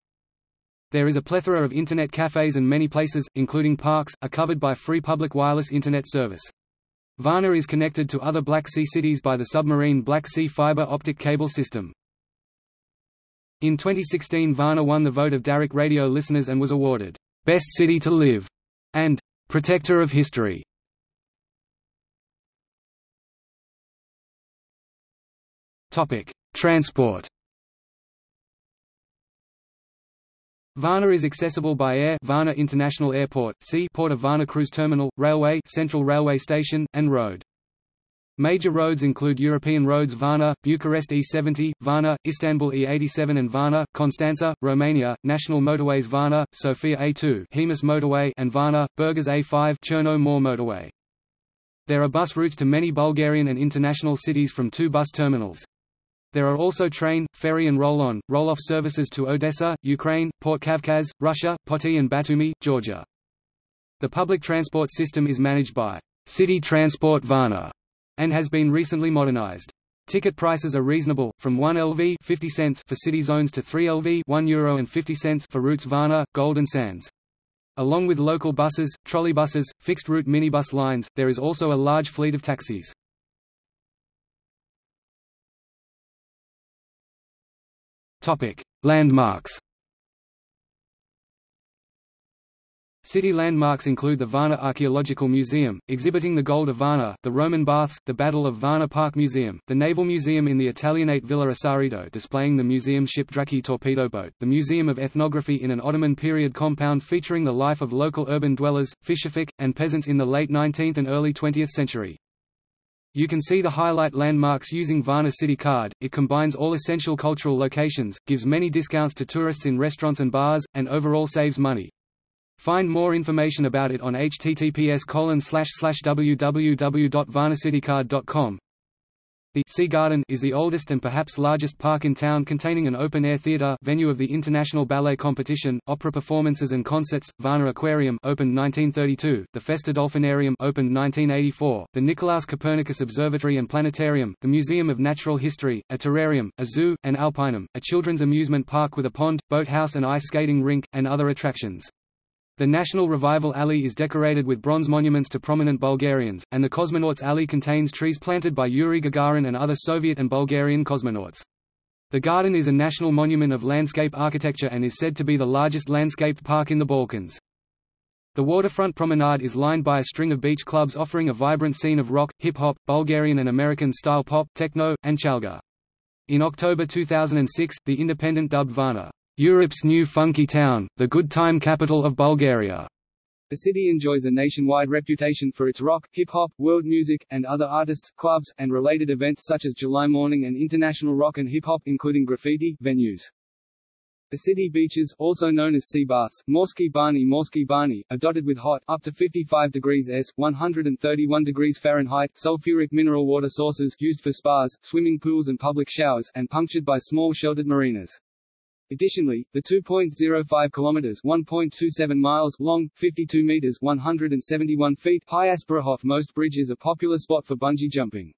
There is a plethora of internet cafes and many places, including parks, are covered by free public wireless internet service. Varna is connected to other Black Sea cities by the submarine Black Sea fiber optic cable system. In 2016 Varna won the vote of Darik radio listeners and was awarded, "'Best City to Live' and Protector of history. Transport. Varna is accessible by air Varna International Airport, sea Port of Varna Cruise Terminal, railway Central Railway Station, and road. Major roads include European roads Varna, Bucharest E70, Varna, Istanbul E87 and Varna, Constanța, Romania, national motorways Varna, Sofia A2 Hemus motorway and Varna, Burgas A5 Cherno More motorway. There are bus routes to many Bulgarian and international cities from two bus terminals. There are also train, ferry and roll-on, roll-off services to Odessa, Ukraine, Port Kavkaz, Russia, Poti and Batumi, Georgia. The public transport system is managed by City Transport Varna and has been recently modernized. Ticket prices are reasonable, from 1 LV 50 cents for city zones to 3 LV 1 Euro and 50 cents for routes Varna, Golden Sands. Along with local buses, trolleybuses, fixed-route minibus lines, there is also a large fleet of taxis. Landmarks City landmarks include the Varna Archaeological Museum, exhibiting the Gold of Varna, the Roman Baths, the Battle of Varna Park Museum, the Naval Museum in the Italianate Villa Assareto displaying the museum ship Drazki torpedo boat, the Museum of Ethnography in an Ottoman period compound featuring the life of local urban dwellers, fisherfolk, and peasants in the late 19th and early 20th century. You can see the highlight landmarks using Varna City Card. It combines all essential cultural locations, gives many discounts to tourists in restaurants and bars, and overall saves money. Find more information about it on https www.varnacitycard.com. The Sea Garden is the oldest and perhaps largest park in town containing an open-air theatre venue of the International Ballet Competition, opera performances and concerts, Varna Aquarium opened 1932, the Festa Dolphinarium opened 1984, the Nicolaus Copernicus Observatory and Planetarium, the Museum of Natural History, a terrarium, a zoo, an alpinum, a children's amusement park with a pond, boathouse and ice skating rink, and other attractions. The National Revival Alley is decorated with bronze monuments to prominent Bulgarians, and the Cosmonauts Alley contains trees planted by Yuri Gagarin and other Soviet and Bulgarian cosmonauts. The garden is a national monument of landscape architecture and is said to be the largest landscaped park in the Balkans. The waterfront promenade is lined by a string of beach clubs offering a vibrant scene of rock, hip-hop, Bulgarian and American-style pop, techno, and chalga. In October 2006, The Independent dubbed Varna, "...Europe's new funky town, the good time capital of Bulgaria." The city enjoys a nationwide reputation for its rock, hip-hop, world music, and other artists, clubs, and related events such as July Morning and International Rock and Hip-Hop including graffiti, venues. The city beaches, also known as sea baths, Bani, are dotted with hot, up to 55 degrees S, 131 degrees Fahrenheit, sulfuric mineral water sources used for spas, swimming pools and public showers, and punctured by small sheltered marinas. Additionally, the 2.05 kilometers (1.27 miles) long, 52 meters (171 feet) high Asparuhov Most Bridge is a popular spot for bungee jumping.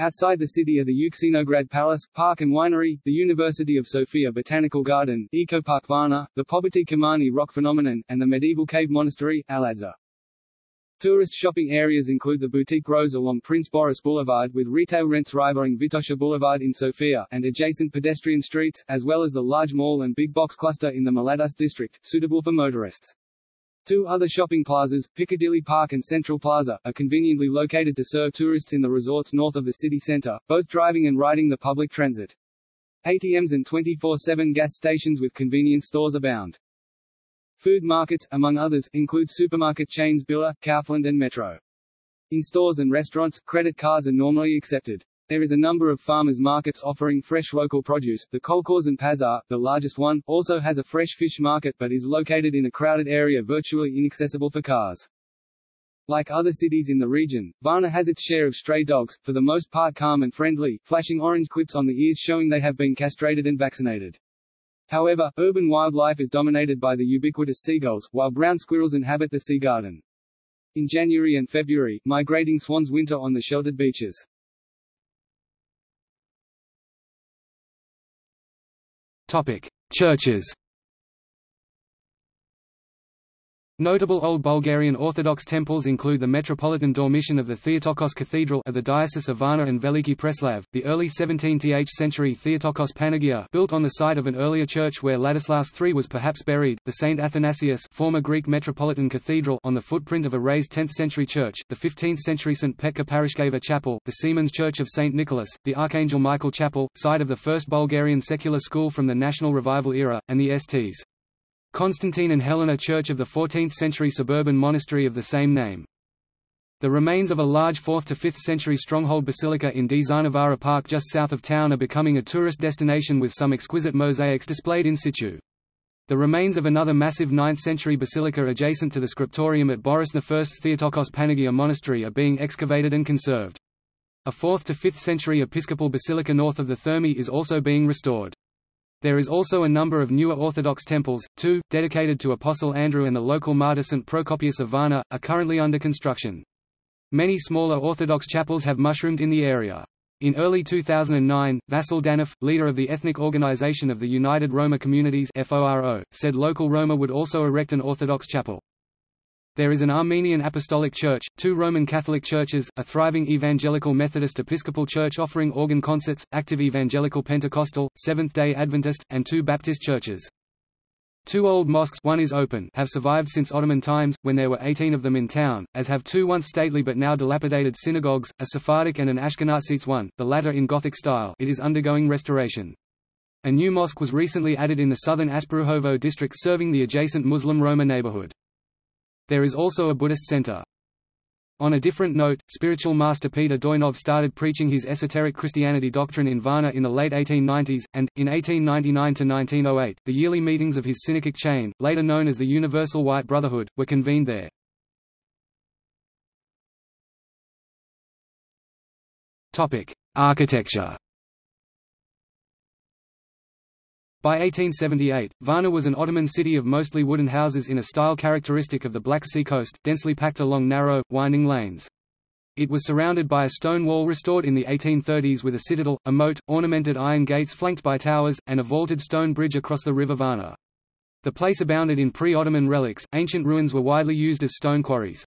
Outside the city are the Euxinograd Palace, Park and Winery, the University of Sofia Botanical Garden, Ecopark Varna, the Pobiti Kamani Rock Phenomenon, and the medieval cave monastery, Aladza. Tourist shopping areas include the boutique rows along Prince Boris Boulevard with retail rents rivaling Vitosha Boulevard in Sofia, and adjacent pedestrian streets, as well as the large mall and big box cluster in the Mladost district, suitable for motorists. Two other shopping plazas, Piccadilly Park and Central Plaza, are conveniently located to serve tourists in the resorts north of the city centre, both driving and riding the public transit. ATMs and 24-7 gas stations with convenience stores abound. Food markets, among others, include supermarket chains Billa, Kaufland and Metro. In stores and restaurants, credit cards are normally accepted. There is a number of farmers markets offering fresh local produce. The Kolkhozan Pazar, the largest one, also has a fresh fish market but is located in a crowded area virtually inaccessible for cars. Like other cities in the region, Varna has its share of stray dogs, for the most part calm and friendly, flashing orange quips on the ears showing they have been castrated and vaccinated. However, urban wildlife is dominated by the ubiquitous seagulls, while brown squirrels inhabit the sea garden. In January and February, migrating swans winter on the sheltered beaches. Topic: Churches. Notable Old Bulgarian Orthodox temples include the Metropolitan Dormition of the Theotokos Cathedral of the Diocese of Varna and Veliki Preslav, the early 17th century Theotokos Panagia built on the site of an earlier church where Ladislaus III was perhaps buried, the St. Athanasius former Greek Metropolitan Cathedral on the footprint of a raised 10th century church, the 15th century St. Petka Parashkeva Chapel, the Seamen's Church of St. Nicholas, the Archangel Michael Chapel, site of the first Bulgarian secular school from the National Revival era, and the Sts. Constantine and Helena Church of the 14th-century suburban monastery of the same name. The remains of a large 4th to 5th century stronghold basilica in Dzhanavara Park just south of town are becoming a tourist destination with some exquisite mosaics displayed in situ. The remains of another massive 9th century basilica adjacent to the scriptorium at Boris I's Theotokos Panagia Monastery are being excavated and conserved. A 4th to 5th century episcopal basilica north of the Thermi is also being restored. There is also a number of newer Orthodox temples, two, dedicated to Apostle Andrew and the local martyr St. Procopius of Varna, are currently under construction. Many smaller Orthodox chapels have mushroomed in the area. In early 2009, Vasil Danov, leader of the ethnic organization of the United Roma Communities FORO, said local Roma would also erect an Orthodox chapel. There is an Armenian Apostolic Church, two Roman Catholic churches, a thriving Evangelical Methodist Episcopal Church offering organ concerts, active Evangelical Pentecostal, Seventh-day Adventist, and two Baptist churches. Two old mosques one is open have survived since Ottoman times, when there were 18 of them in town, as have two once stately but now dilapidated synagogues, a Sephardic and an Ashkenazites one, the latter in Gothic style it is undergoing restoration. A new mosque was recently added in the southern Asparuhovo district serving the adjacent Muslim Roma neighborhood. There is also a Buddhist center. On a different note, spiritual master Peter Deunov started preaching his esoteric Christianity doctrine in Varna in the late 1890s, and, in 1899–1908, the yearly meetings of his Synarchic chain, later known as the Universal White Brotherhood, were convened there. Architecture By 1878, Varna was an Ottoman city of mostly wooden houses in a style characteristic of the Black Sea coast, densely packed along narrow, winding lanes. It was surrounded by a stone wall restored in the 1830s with a citadel, a moat, ornamented iron gates flanked by towers, and a vaulted stone bridge across the river Varna. The place abounded in pre-Ottoman relics, ancient ruins were widely used as stone quarries.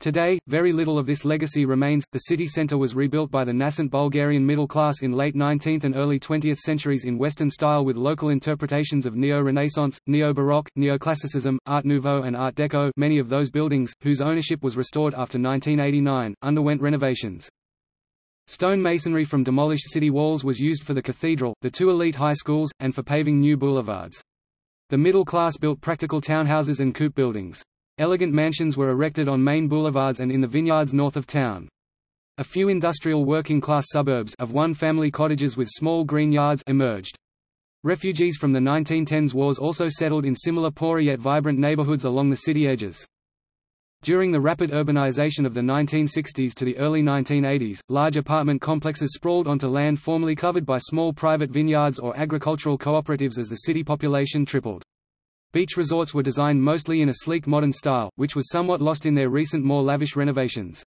Today, very little of this legacy remains. The city centre was rebuilt by the nascent Bulgarian middle class in late 19th and early 20th centuries in Western style with local interpretations of Neo-Renaissance, Neo-Baroque, Neoclassicism, Art Nouveau and Art Deco many of those buildings, whose ownership was restored after 1989, underwent renovations. Stone masonry from demolished city walls was used for the cathedral, the two elite high schools, and for paving new boulevards. The middle class built practical townhouses and coupe buildings. Elegant mansions were erected on main boulevards and in the vineyards north of town. A few industrial working-class suburbs of one-family cottages with small green yards emerged. Refugees from the 1910s wars also settled in similar poorer yet vibrant neighborhoods along the city edges. During the rapid urbanization of the 1960s to the early 1980s, large apartment complexes sprawled onto land formerly covered by small private vineyards or agricultural cooperatives as the city population tripled. Beach resorts were designed mostly in a sleek modern style, which was somewhat lost in their recent more lavish renovations.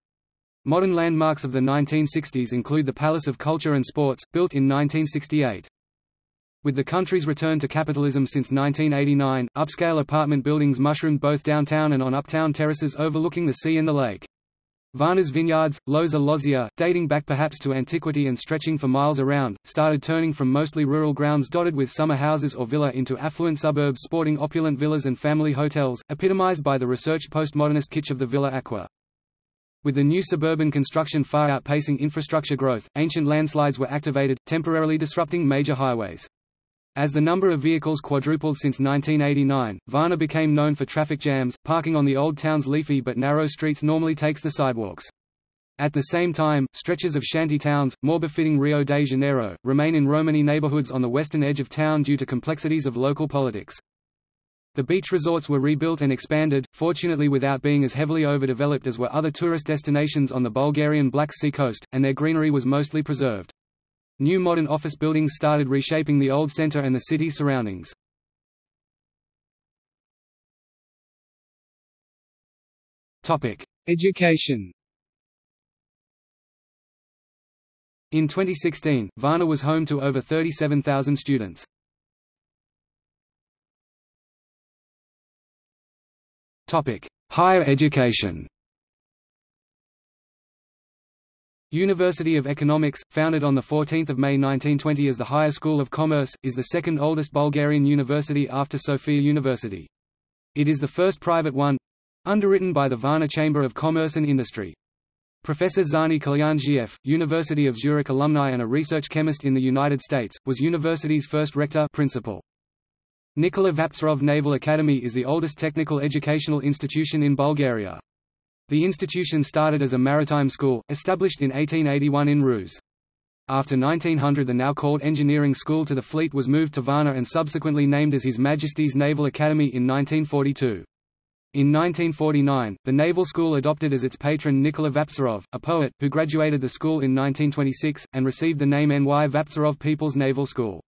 Modern landmarks of the 1960s include the Palace of Culture and Sports, built in 1968. With the country's return to capitalism since 1989, upscale apartment buildings mushroomed both downtown and on uptown terraces overlooking the sea and the lake. Varna's vineyards, Loza Lozia, dating back perhaps to antiquity and stretching for miles around, started turning from mostly rural grounds dotted with summer houses or villa into affluent suburbs sporting opulent villas and family hotels, epitomized by the researched postmodernist kitsch of the Villa Aqua. With the new suburban construction far outpacing infrastructure growth, ancient landslides were activated, temporarily disrupting major highways. As the number of vehicles quadrupled since 1989, Varna became known for traffic jams, parking on the old town's leafy but narrow streets normally takes the sidewalks. At the same time, stretches of shanty towns, more befitting Rio de Janeiro, remain in Romani neighborhoods on the western edge of town due to complexities of local politics. The beach resorts were rebuilt and expanded, fortunately without being as heavily overdeveloped as were other tourist destinations on the Bulgarian Black Sea coast, and their greenery was mostly preserved. New modern office buildings started reshaping the old center and the city surroundings. Education In 2016, Varna was home to over 37,000 students. Higher education University of Economics, founded on 14 May 1920 as the Higher School of Commerce, is the second oldest Bulgarian university after Sofia University. It is the first private one—underwritten by the Varna Chamber of Commerce and Industry. Professor Zani Kalyanjiev, University of Zurich alumni and a research chemist in the United States, was university's first rector principal. Nikola Vaptsarov Naval Academy is the oldest technical educational institution in Bulgaria. The institution started as a maritime school, established in 1881 in Ruse. After 1900 the now called Engineering School to the Fleet was moved to Varna and subsequently named as His Majesty's Naval Academy in 1942. In 1949, the Naval School adopted as its patron Nikola Vaptsarov, a poet, who graduated the school in 1926, and received the name N.Y. Vaptsarov People's Naval School.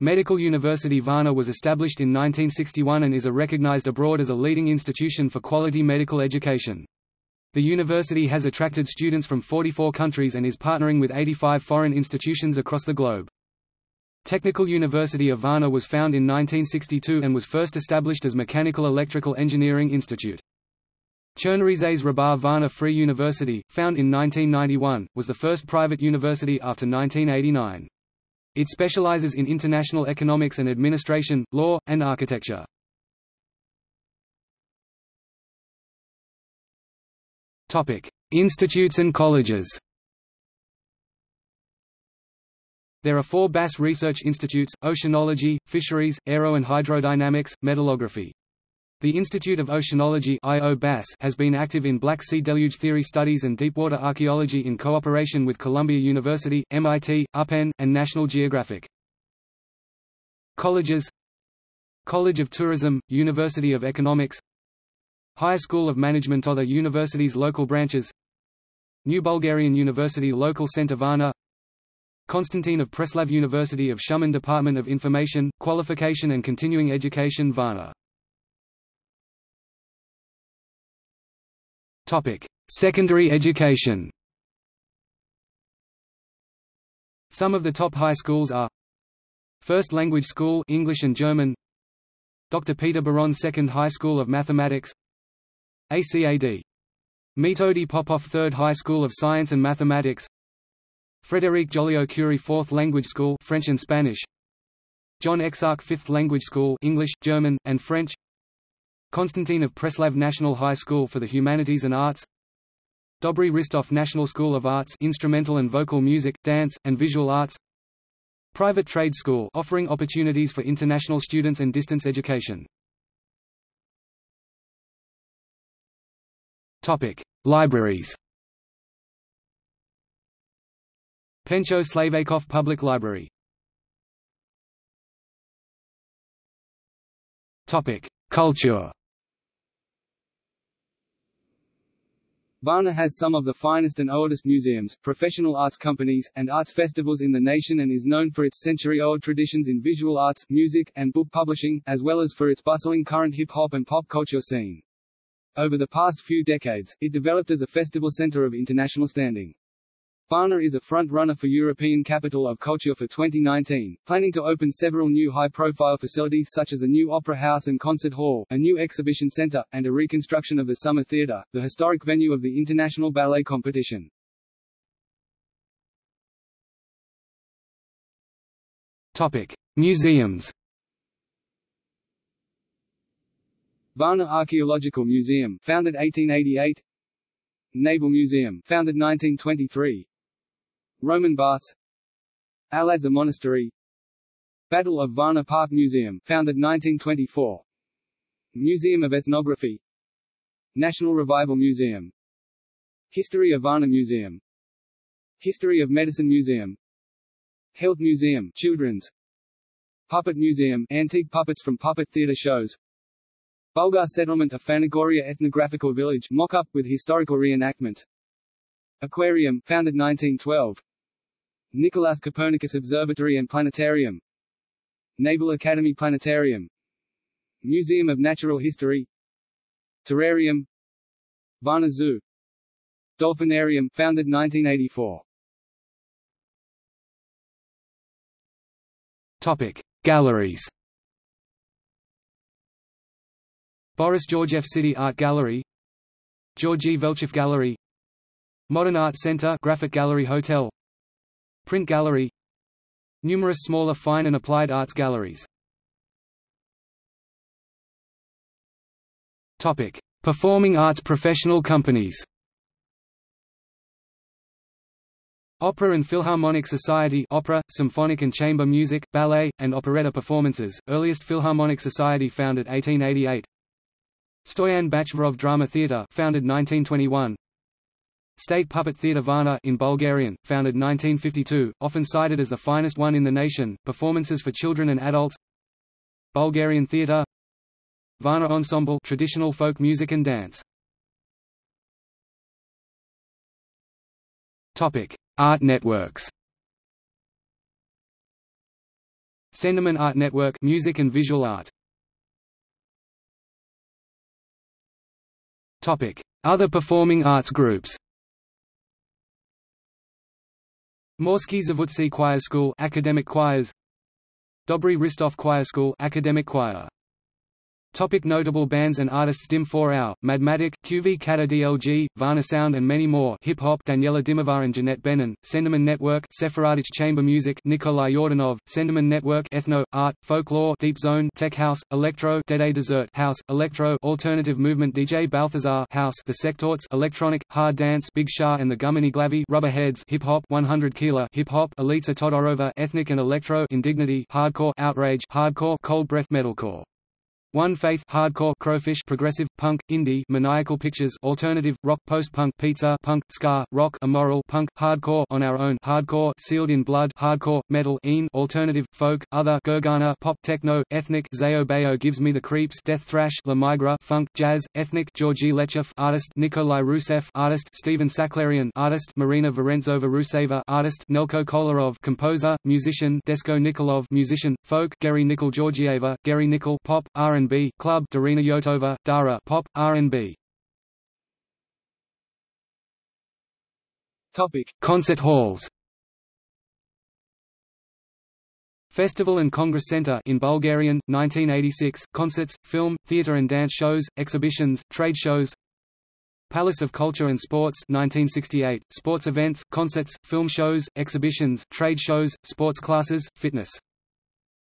Medical University Varna was established in 1961 and is a recognized abroad as a leading institution for quality medical education. The university has attracted students from 44 countries and is partnering with 85 foreign institutions across the globe. Technical University of Varna was found in 1962 and was first established as Mechanical Electrical Engineering Institute. Chernorizets Hrabar Varna Free University, found in 1991, was the first private university after 1989. It specializes in international economics and administration, law, and architecture. Institutes and colleges There are four BAS research institutes, oceanology, fisheries, aero and hydrodynamics, metallography. The Institute of Oceanology has been active in Black Sea deluge theory studies and deepwater archaeology in cooperation with Columbia University, MIT, UPenn, and National Geographic. Colleges College of Tourism, University of Economics High School of Management Other universities local branches New Bulgarian University Local Center Varna Konstantin of Preslav University of Shumen Department of Information, Qualification and Continuing Education Varna Topic: Secondary education. Some of the top high schools are First Language School English and German. Dr. Peter Beron Second High School of Mathematics. ACAD Metodi Popov Third High School of Science and Mathematics. Frédéric Joliot-Curie Fourth Language School French and Spanish. Joan Exarch Fifth Language School English, German, and French Konstantin of Preslav National High School for the Humanities and Arts Dobri Hristov National School of Arts Instrumental and Vocal Music, Dance, and Visual Arts Private trade school offering opportunities for international students and distance education. Topic: Libraries. Pencho Slaveykov Public Library. Topic: Culture. Varna has some of the finest and oldest museums, professional arts companies, and arts festivals in the nation and is known for its century-old traditions in visual arts, music, and book publishing, as well as for its bustling current hip-hop and pop culture scene. Over the past few decades, it developed as a festival center of international standing. Varna is a front-runner for European Capital of Culture for 2019, planning to open several new high-profile facilities such as a new opera house and concert hall, a new exhibition center, and a reconstruction of the Summer Theatre, the historic venue of the International Ballet Competition. Topic: Museums. Varna Archaeological Museum, founded 1888. Naval Museum, founded 1923. Roman baths. Aladza Monastery. Battle of Varna Park Museum, founded 1924 Museum of Ethnography. National Revival Museum. History of Varna Museum. History of Medicine Museum. Health Museum Children's. Puppet Museum Antique puppets from puppet theater shows. Bulgar settlement of Phanagoria Ethnographical Village mock-up with historical reenactments Aquarium founded 1912 Nicolaus Copernicus Observatory and Planetarium. Naval Academy Planetarium. Museum of Natural History. Terrarium. Varna Zoo. Dolphinarium founded 1984 Topic. Galleries. Boris Georgiev City Art Gallery. Georgy Velchev Gallery. Modern Art Center Graphic Gallery Hotel Print gallery Numerous smaller fine and applied arts galleries. Performing arts professional companies. Opera and Philharmonic Society opera, symphonic and chamber music, ballet, and operetta performances, earliest Philharmonic Society founded 1888 Stoyan Bachvarov Drama Theatre founded 1921 State Puppet Theatre Varna in Bulgarian, founded 1952, often cited as the finest one in the nation, performances for children and adults Bulgarian Theatre Varna Ensemble traditional folk music and dance Topic: Art networks. Senderman Art Network music and visual art. Topic: Other performing arts groups. Morsky Zavutsi Choir School academic choirs. Dobri Hristov Choir School academic choir Topic notable bands and artists Dim 4 Hour, Madmatic, QV Kata DLG, Varna Sound and many more Hip Hop Daniela Dimova and Jeanette Benin, Senderman Network Sephardic Chamber Music Nikolai Yordanov, Senderman Network Ethno, Art, Folklore Deep Zone Tech House, Electro Dede Desert House, Electro Alternative Movement DJ Balthazar House The Sectorts Electronic, Hard Dance Big Shah and the Gumini Glavi Rubberheads Hip Hop 100 Kila Hip Hop Elitsa Todorova Ethnic and Electro Indignity Hardcore Outrage Hardcore Cold Breath Metalcore one Faith Hardcore Crowfish Progressive Punk Indie Maniacal Pictures Alternative Rock Post Punk Pizza Punk Ska Rock Immoral Punk Hardcore On Our Own Hardcore Sealed in Blood Hardcore Metal Een Alternative Folk Other Gurgana Pop Techno Ethnic Zayo Bayo Gives Me the Creeps Death Thrash La Migra Funk Jazz Ethnic Georgi Lechev Artist Nikolai Rusev Artist Steven Saklarian Artist Marina Vorentsova Ruseva Artist Nelko Kolarov Composer Musician Desko Nikolov Musician Folk Gary Nicol Georgieva Gary Nicol Pop R&B R&B Club Darina Yotova, Dara Pop R&B Topic. Concert halls. Festival and Congress Center in Bulgarian 1986 concerts film theater and dance shows exhibitions trade shows. Palace of Culture and Sports 1968, sports events, concerts, film shows, exhibitions, trade shows, sports classes, fitness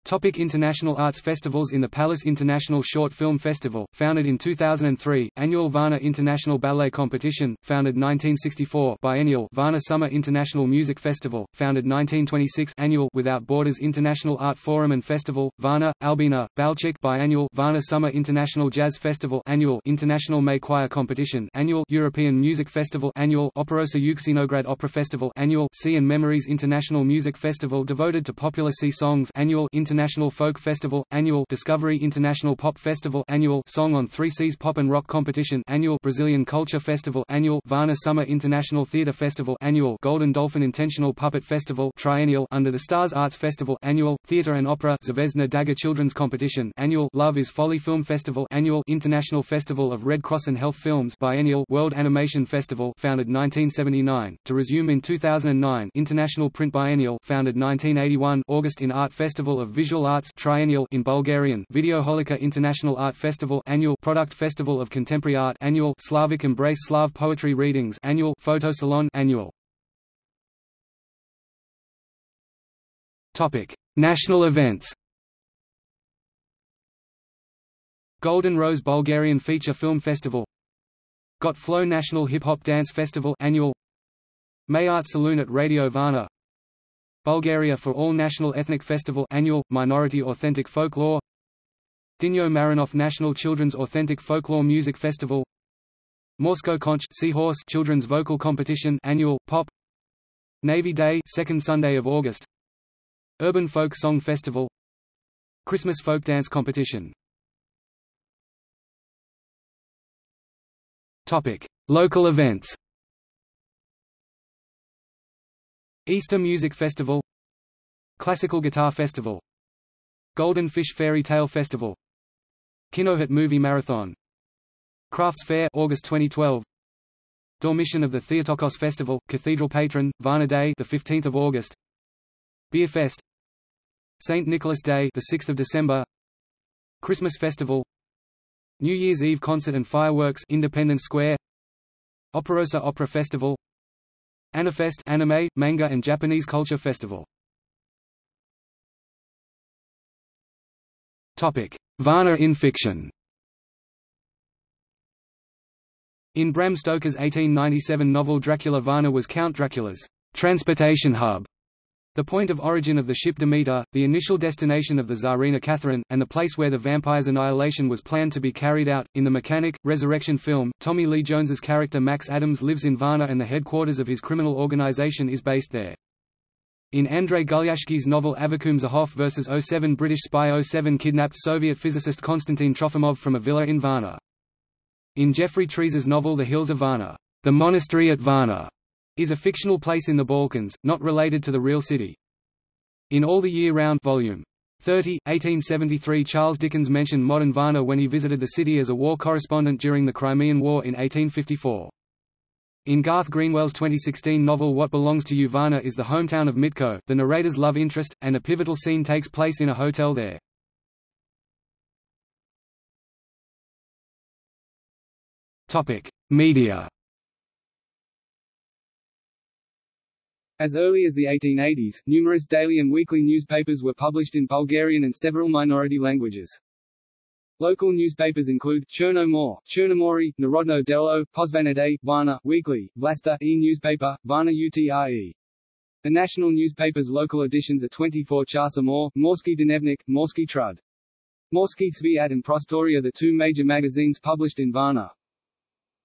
Topic International arts festivals In the Palace International Short Film Festival, founded in 2003, annual Varna International Ballet Competition, founded 1964 biennial Varna Summer International Music Festival, founded 1926 annual Without Borders International Art Forum and Festival, Varna, Albena, Balchik biennial Varna Summer International Jazz Festival annual International May Choir Competition annual European Music Festival annual Operosa Euxinograd Opera Festival annual Sea and Memories International Music Festival devoted to popular sea songs annual International International Folk Festival, Annual Discovery International Pop Festival Annual Song on Three Seas Pop and Rock Competition Annual Brazilian Culture Festival Annual Varna Summer International Theatre Festival Annual Golden Dolphin Intentional Puppet Festival Triennial Under the Stars Arts Festival Annual Theatre and Opera Zvezdna Daga Children's Competition Annual Love is Folly Film Festival Annual International Festival of Red Cross and Health Films Biennial World Animation Festival founded 1979 to resume in 2009 International Print Biennial founded 1981 August in Art Festival of Visual Visual Arts Triennial in Bulgarian Videoholika International Art Festival Annual Product Festival of Contemporary Art Annual Slavic Embrace Slav Poetry Readings Annual Photo Salon Annual. Topic National events. Golden Rose Bulgarian Feature Film Festival. Got Flow National Hip Hop Dance Festival Annual. May Art Saloon at Radio Varna Bulgaria for All National Ethnic Festival Annual, Minority Authentic Folklore. Dinyo Marinov National Children's Authentic Folklore Music Festival. Morsko Konch Seahorse Children's Vocal Competition Annual, Pop. Navy Day second Sunday of August. Urban Folk Song Festival. Christmas Folk Dance Competition. Topic. Local events Easter Music Festival Classical Guitar Festival Golden Fish Fairy Tale Festival Kinohit Movie Marathon Crafts Fair August 2012 Dormition of the Theotokos Festival Cathedral Patron Varna Day the 15th of August Beer Fest St Nicholas Day the 6th of December Christmas Festival New Year's Eve concert and fireworks Independence Square Operosa Opera Festival Anifest anime, manga and Japanese culture festival. Topic: Varna in fiction. In Bram Stoker's 1897 novel Dracula Varna was Count Dracula's transportation hub the point of origin of the ship Demeter, the initial destination of the Tsarina Catherine, and the place where the vampire's annihilation was planned to be carried out. In the Mechanic, Resurrection film, Tommy Lee Jones's character Max Adams lives in Varna and the headquarters of his criminal organization is based there. In Andrei Gulyashky's novel Avakum Zahov vs. 07 British spy 07 kidnapped Soviet physicist Konstantin Trofimov from a villa in Varna. In Geoffrey Trease's novel The Hills of Varna, The Monastery at Varna is a fictional place in the Balkans, not related to the real city. In All the Year Round Volume 30, 1873 Charles Dickens mentioned modern Varna when he visited the city as a war correspondent during the Crimean War in 1854. In Garth Greenwell's 2016 novel What Belongs to You Varna is the hometown of Mitko, the narrator's love interest, and a pivotal scene takes place in a hotel there. Media As early as the 1880s, numerous daily and weekly newspapers were published in Bulgarian and several minority languages. Local newspapers include Cherno More, Chernomori, Narodno Delo, Pozvanade, Varna, Weekly, Vlasta, e-newspaper, Varna Utre. The national newspaper's local editions are 24 Chasa More, Morsky Dnevnik, Morsky Trud. Morsky Zviat and Prostoria the two major magazines published in Varna.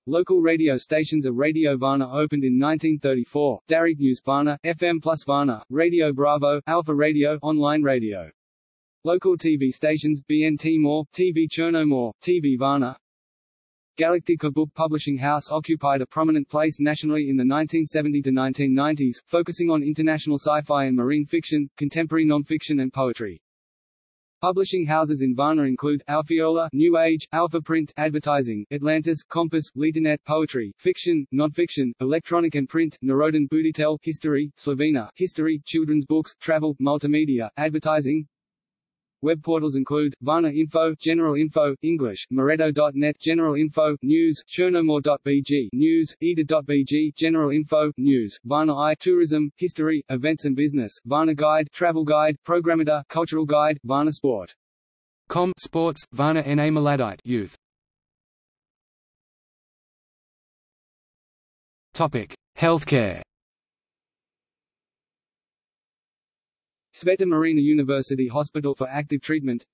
Local radio stations of Radio Varna opened in 1934, Darik News Varna, FM Plus Varna, Radio Bravo, Alpha Radio, online radio. Local TV stations, BNT More, TV Chernomor, TV Varna. Galactica Book Publishing House occupied a prominent place nationally in the 1970 to 1990s, focusing on international sci-fi and marine fiction, contemporary non-fiction and poetry. Publishing houses in Varna include Alfiola, New Age, Alpha Print, Advertising, Atlantis, Compass, Liternet, Poetry, Fiction, Nonfiction, Electronic and Print, Narodin Buditel, History, Slovena, History, Children's Books, Travel, Multimedia, Advertising. Web portals include Varna Info, General Info, English, Moreto.net, General Info, News, Chernomore.bg, News, Eda.bg, General Info, News, Varna I, Tourism, History, Events and Business, Varna Guide, Travel Guide, Programmeter, Cultural Guide, Varna Sport. Com, Sports, Varna Na Mladite Youth. Topic: Healthcare. Sveta Marina University Hospital for Active Treatment.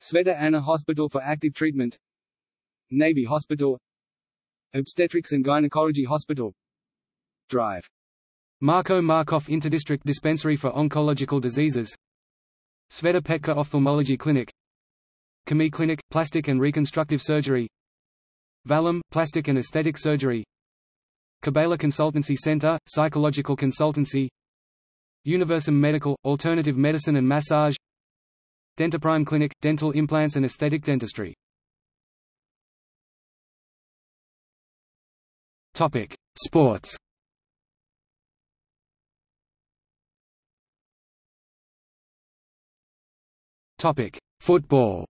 Sveta Anna Hospital for Active Treatment. Navy Hospital. Obstetrics and Gynecology Hospital. Drive. Marko Markov Interdistrict Dispensary for Oncological Diseases. Sveta Petka Ophthalmology Clinic. Kami Clinic, Plastic and Reconstructive Surgery. Valum, Plastic and Aesthetic Surgery. Kabela Consultancy Center, Psychological Consultancy Universum Medical, Alternative Medicine and Massage Dentoprime Clinic, Dental Implants and Aesthetic Dentistry Sports. Football.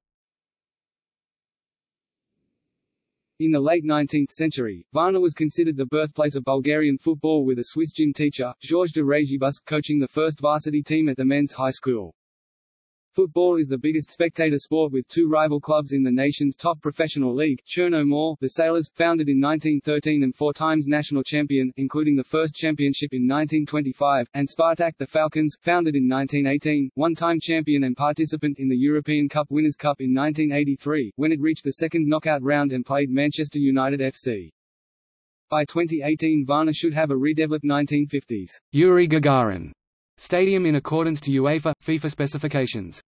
In the late 19th century, Varna was considered the birthplace of Bulgarian football with a Swiss gym teacher, Georges de Regibus, coaching the first varsity team at the men's high school. Football is the biggest spectator sport with two rival clubs in the nation's top professional league, Cherno More, the Sailors, founded in 1913 and four times national champion, including the first championship in 1925, and Spartak the Falcons, founded in 1918, one-time champion and participant in the European Cup Winners' Cup in 1983, when it reached the second knockout round and played Manchester United FC. By 2018 Varna should have a redeveloped 1950s Yuri Gagarin Stadium in accordance to UEFA, FIFA specifications.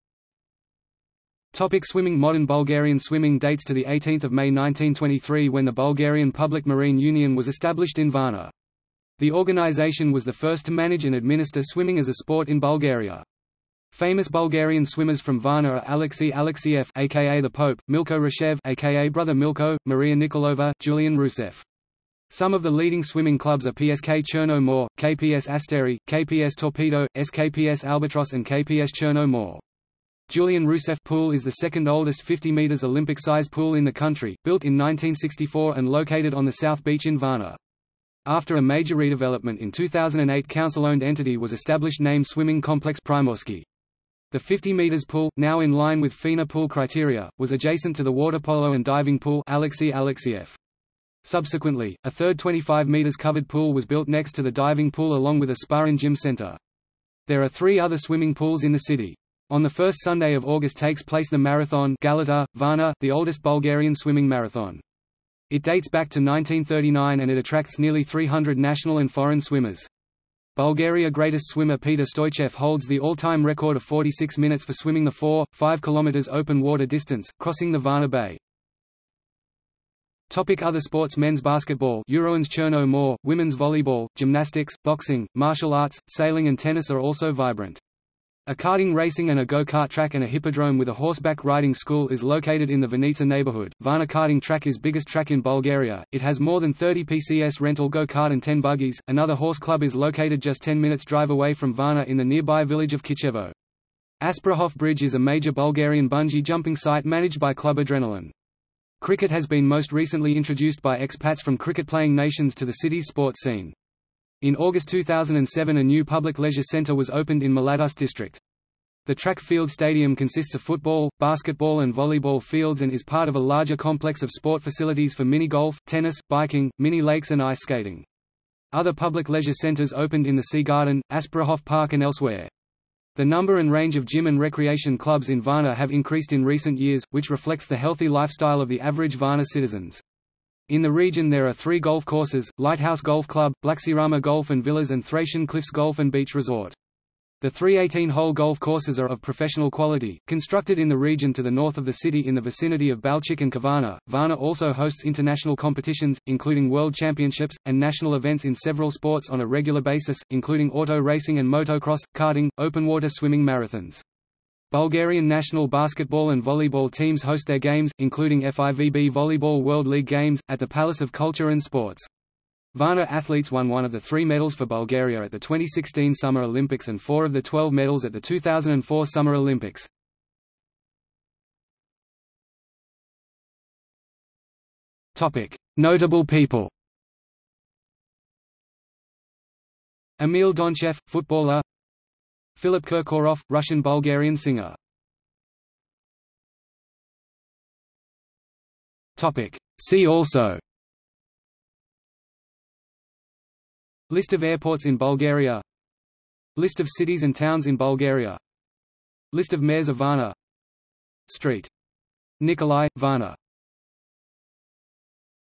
Topic swimming Modern Bulgarian swimming dates to 18 May 1923 when the Bulgarian Public Marine Union was established in Varna. The organization was the first to manage and administer swimming as a sport in Bulgaria. Famous Bulgarian swimmers from Varna are Alexei Alexeyev aka the Pope, Milko Rashev aka Brother Milko, Maria Nikolova, Julian Rusev. Some of the leading swimming clubs are PSK Cherno More, KPS Asteri, KPS Torpedo, SKPS Albatros and KPS Cherno More. Julian Rusev Pool is the second oldest 50 meters Olympic-size pool in the country, built in 1964 and located on the South Beach in Varna. After a major redevelopment in 2008 council-owned entity was established named Swimming Complex Primorsky. The 50 meters pool, now in line with FINA pool criteria, was adjacent to the water polo and diving pool Alexei Alexeyev. Subsequently, a third 25 meters covered pool was built next to the diving pool along with a spa and gym center. There are three other swimming pools in the city. On the first Sunday of August takes place the marathon Galata, Varna, the oldest Bulgarian swimming marathon. It dates back to 1939 and it attracts nearly 300 national and foreign swimmers. Bulgaria greatest swimmer Petar Stoychev holds the all-time record of 46 minutes for swimming the 4, 5 km open water distance, crossing the Varna Bay. Topic other sports Men's basketball Euroins Cherno More, women's volleyball, gymnastics, boxing, martial arts, sailing and tennis are also vibrant. A karting racing and a go-kart track and a hippodrome with a horseback riding school is located in the Vinica neighborhood. Varna karting track is biggest track in Bulgaria. It has more than 30 PCS rental go-kart and 10 buggies. Another horse club is located just 10 minutes drive away from Varna in the nearby village of Kichevo. Asparuhov Bridge is a major Bulgarian bungee jumping site managed by Club Adrenaline. Cricket has been most recently introduced by expats from cricket-playing nations to the city's sports scene. In August 2007 a new public leisure centre was opened in Mladost district. The track field stadium consists of football, basketball and volleyball fields and is part of a larger complex of sport facilities for mini-golf, tennis, biking, mini-lakes and ice skating. Other public leisure centres opened in the Sea Garden, Asparuhov Park and elsewhere. The number and range of gym and recreation clubs in Varna have increased in recent years, which reflects the healthy lifestyle of the average Varna citizens. In the region there are three golf courses, Lighthouse Golf Club, BlackSeaRama Golf and Villas and Thracian Cliffs Golf and Beach Resort. The three 18-hole golf courses are of professional quality, constructed in the region to the north of the city in the vicinity of Balchik and Kavarna. Varna also hosts international competitions, including world championships, and national events in several sports on a regular basis, including auto racing and motocross, karting, open water swimming marathons. Bulgarian national basketball and volleyball teams host their games, including FIVB Volleyball World League games, at the Palace of Culture and Sports. Varna athletes won one of the three medals for Bulgaria at the 2016 Summer Olympics and four of the 12 medals at the 2004 Summer Olympics. Notable people Emil Donchev, footballer Philip Kirkorov, Russian-Bulgarian singer See also List of airports in Bulgaria. List of cities and towns in Bulgaria. List of mayors of Varna. Street. Nikolai, Varna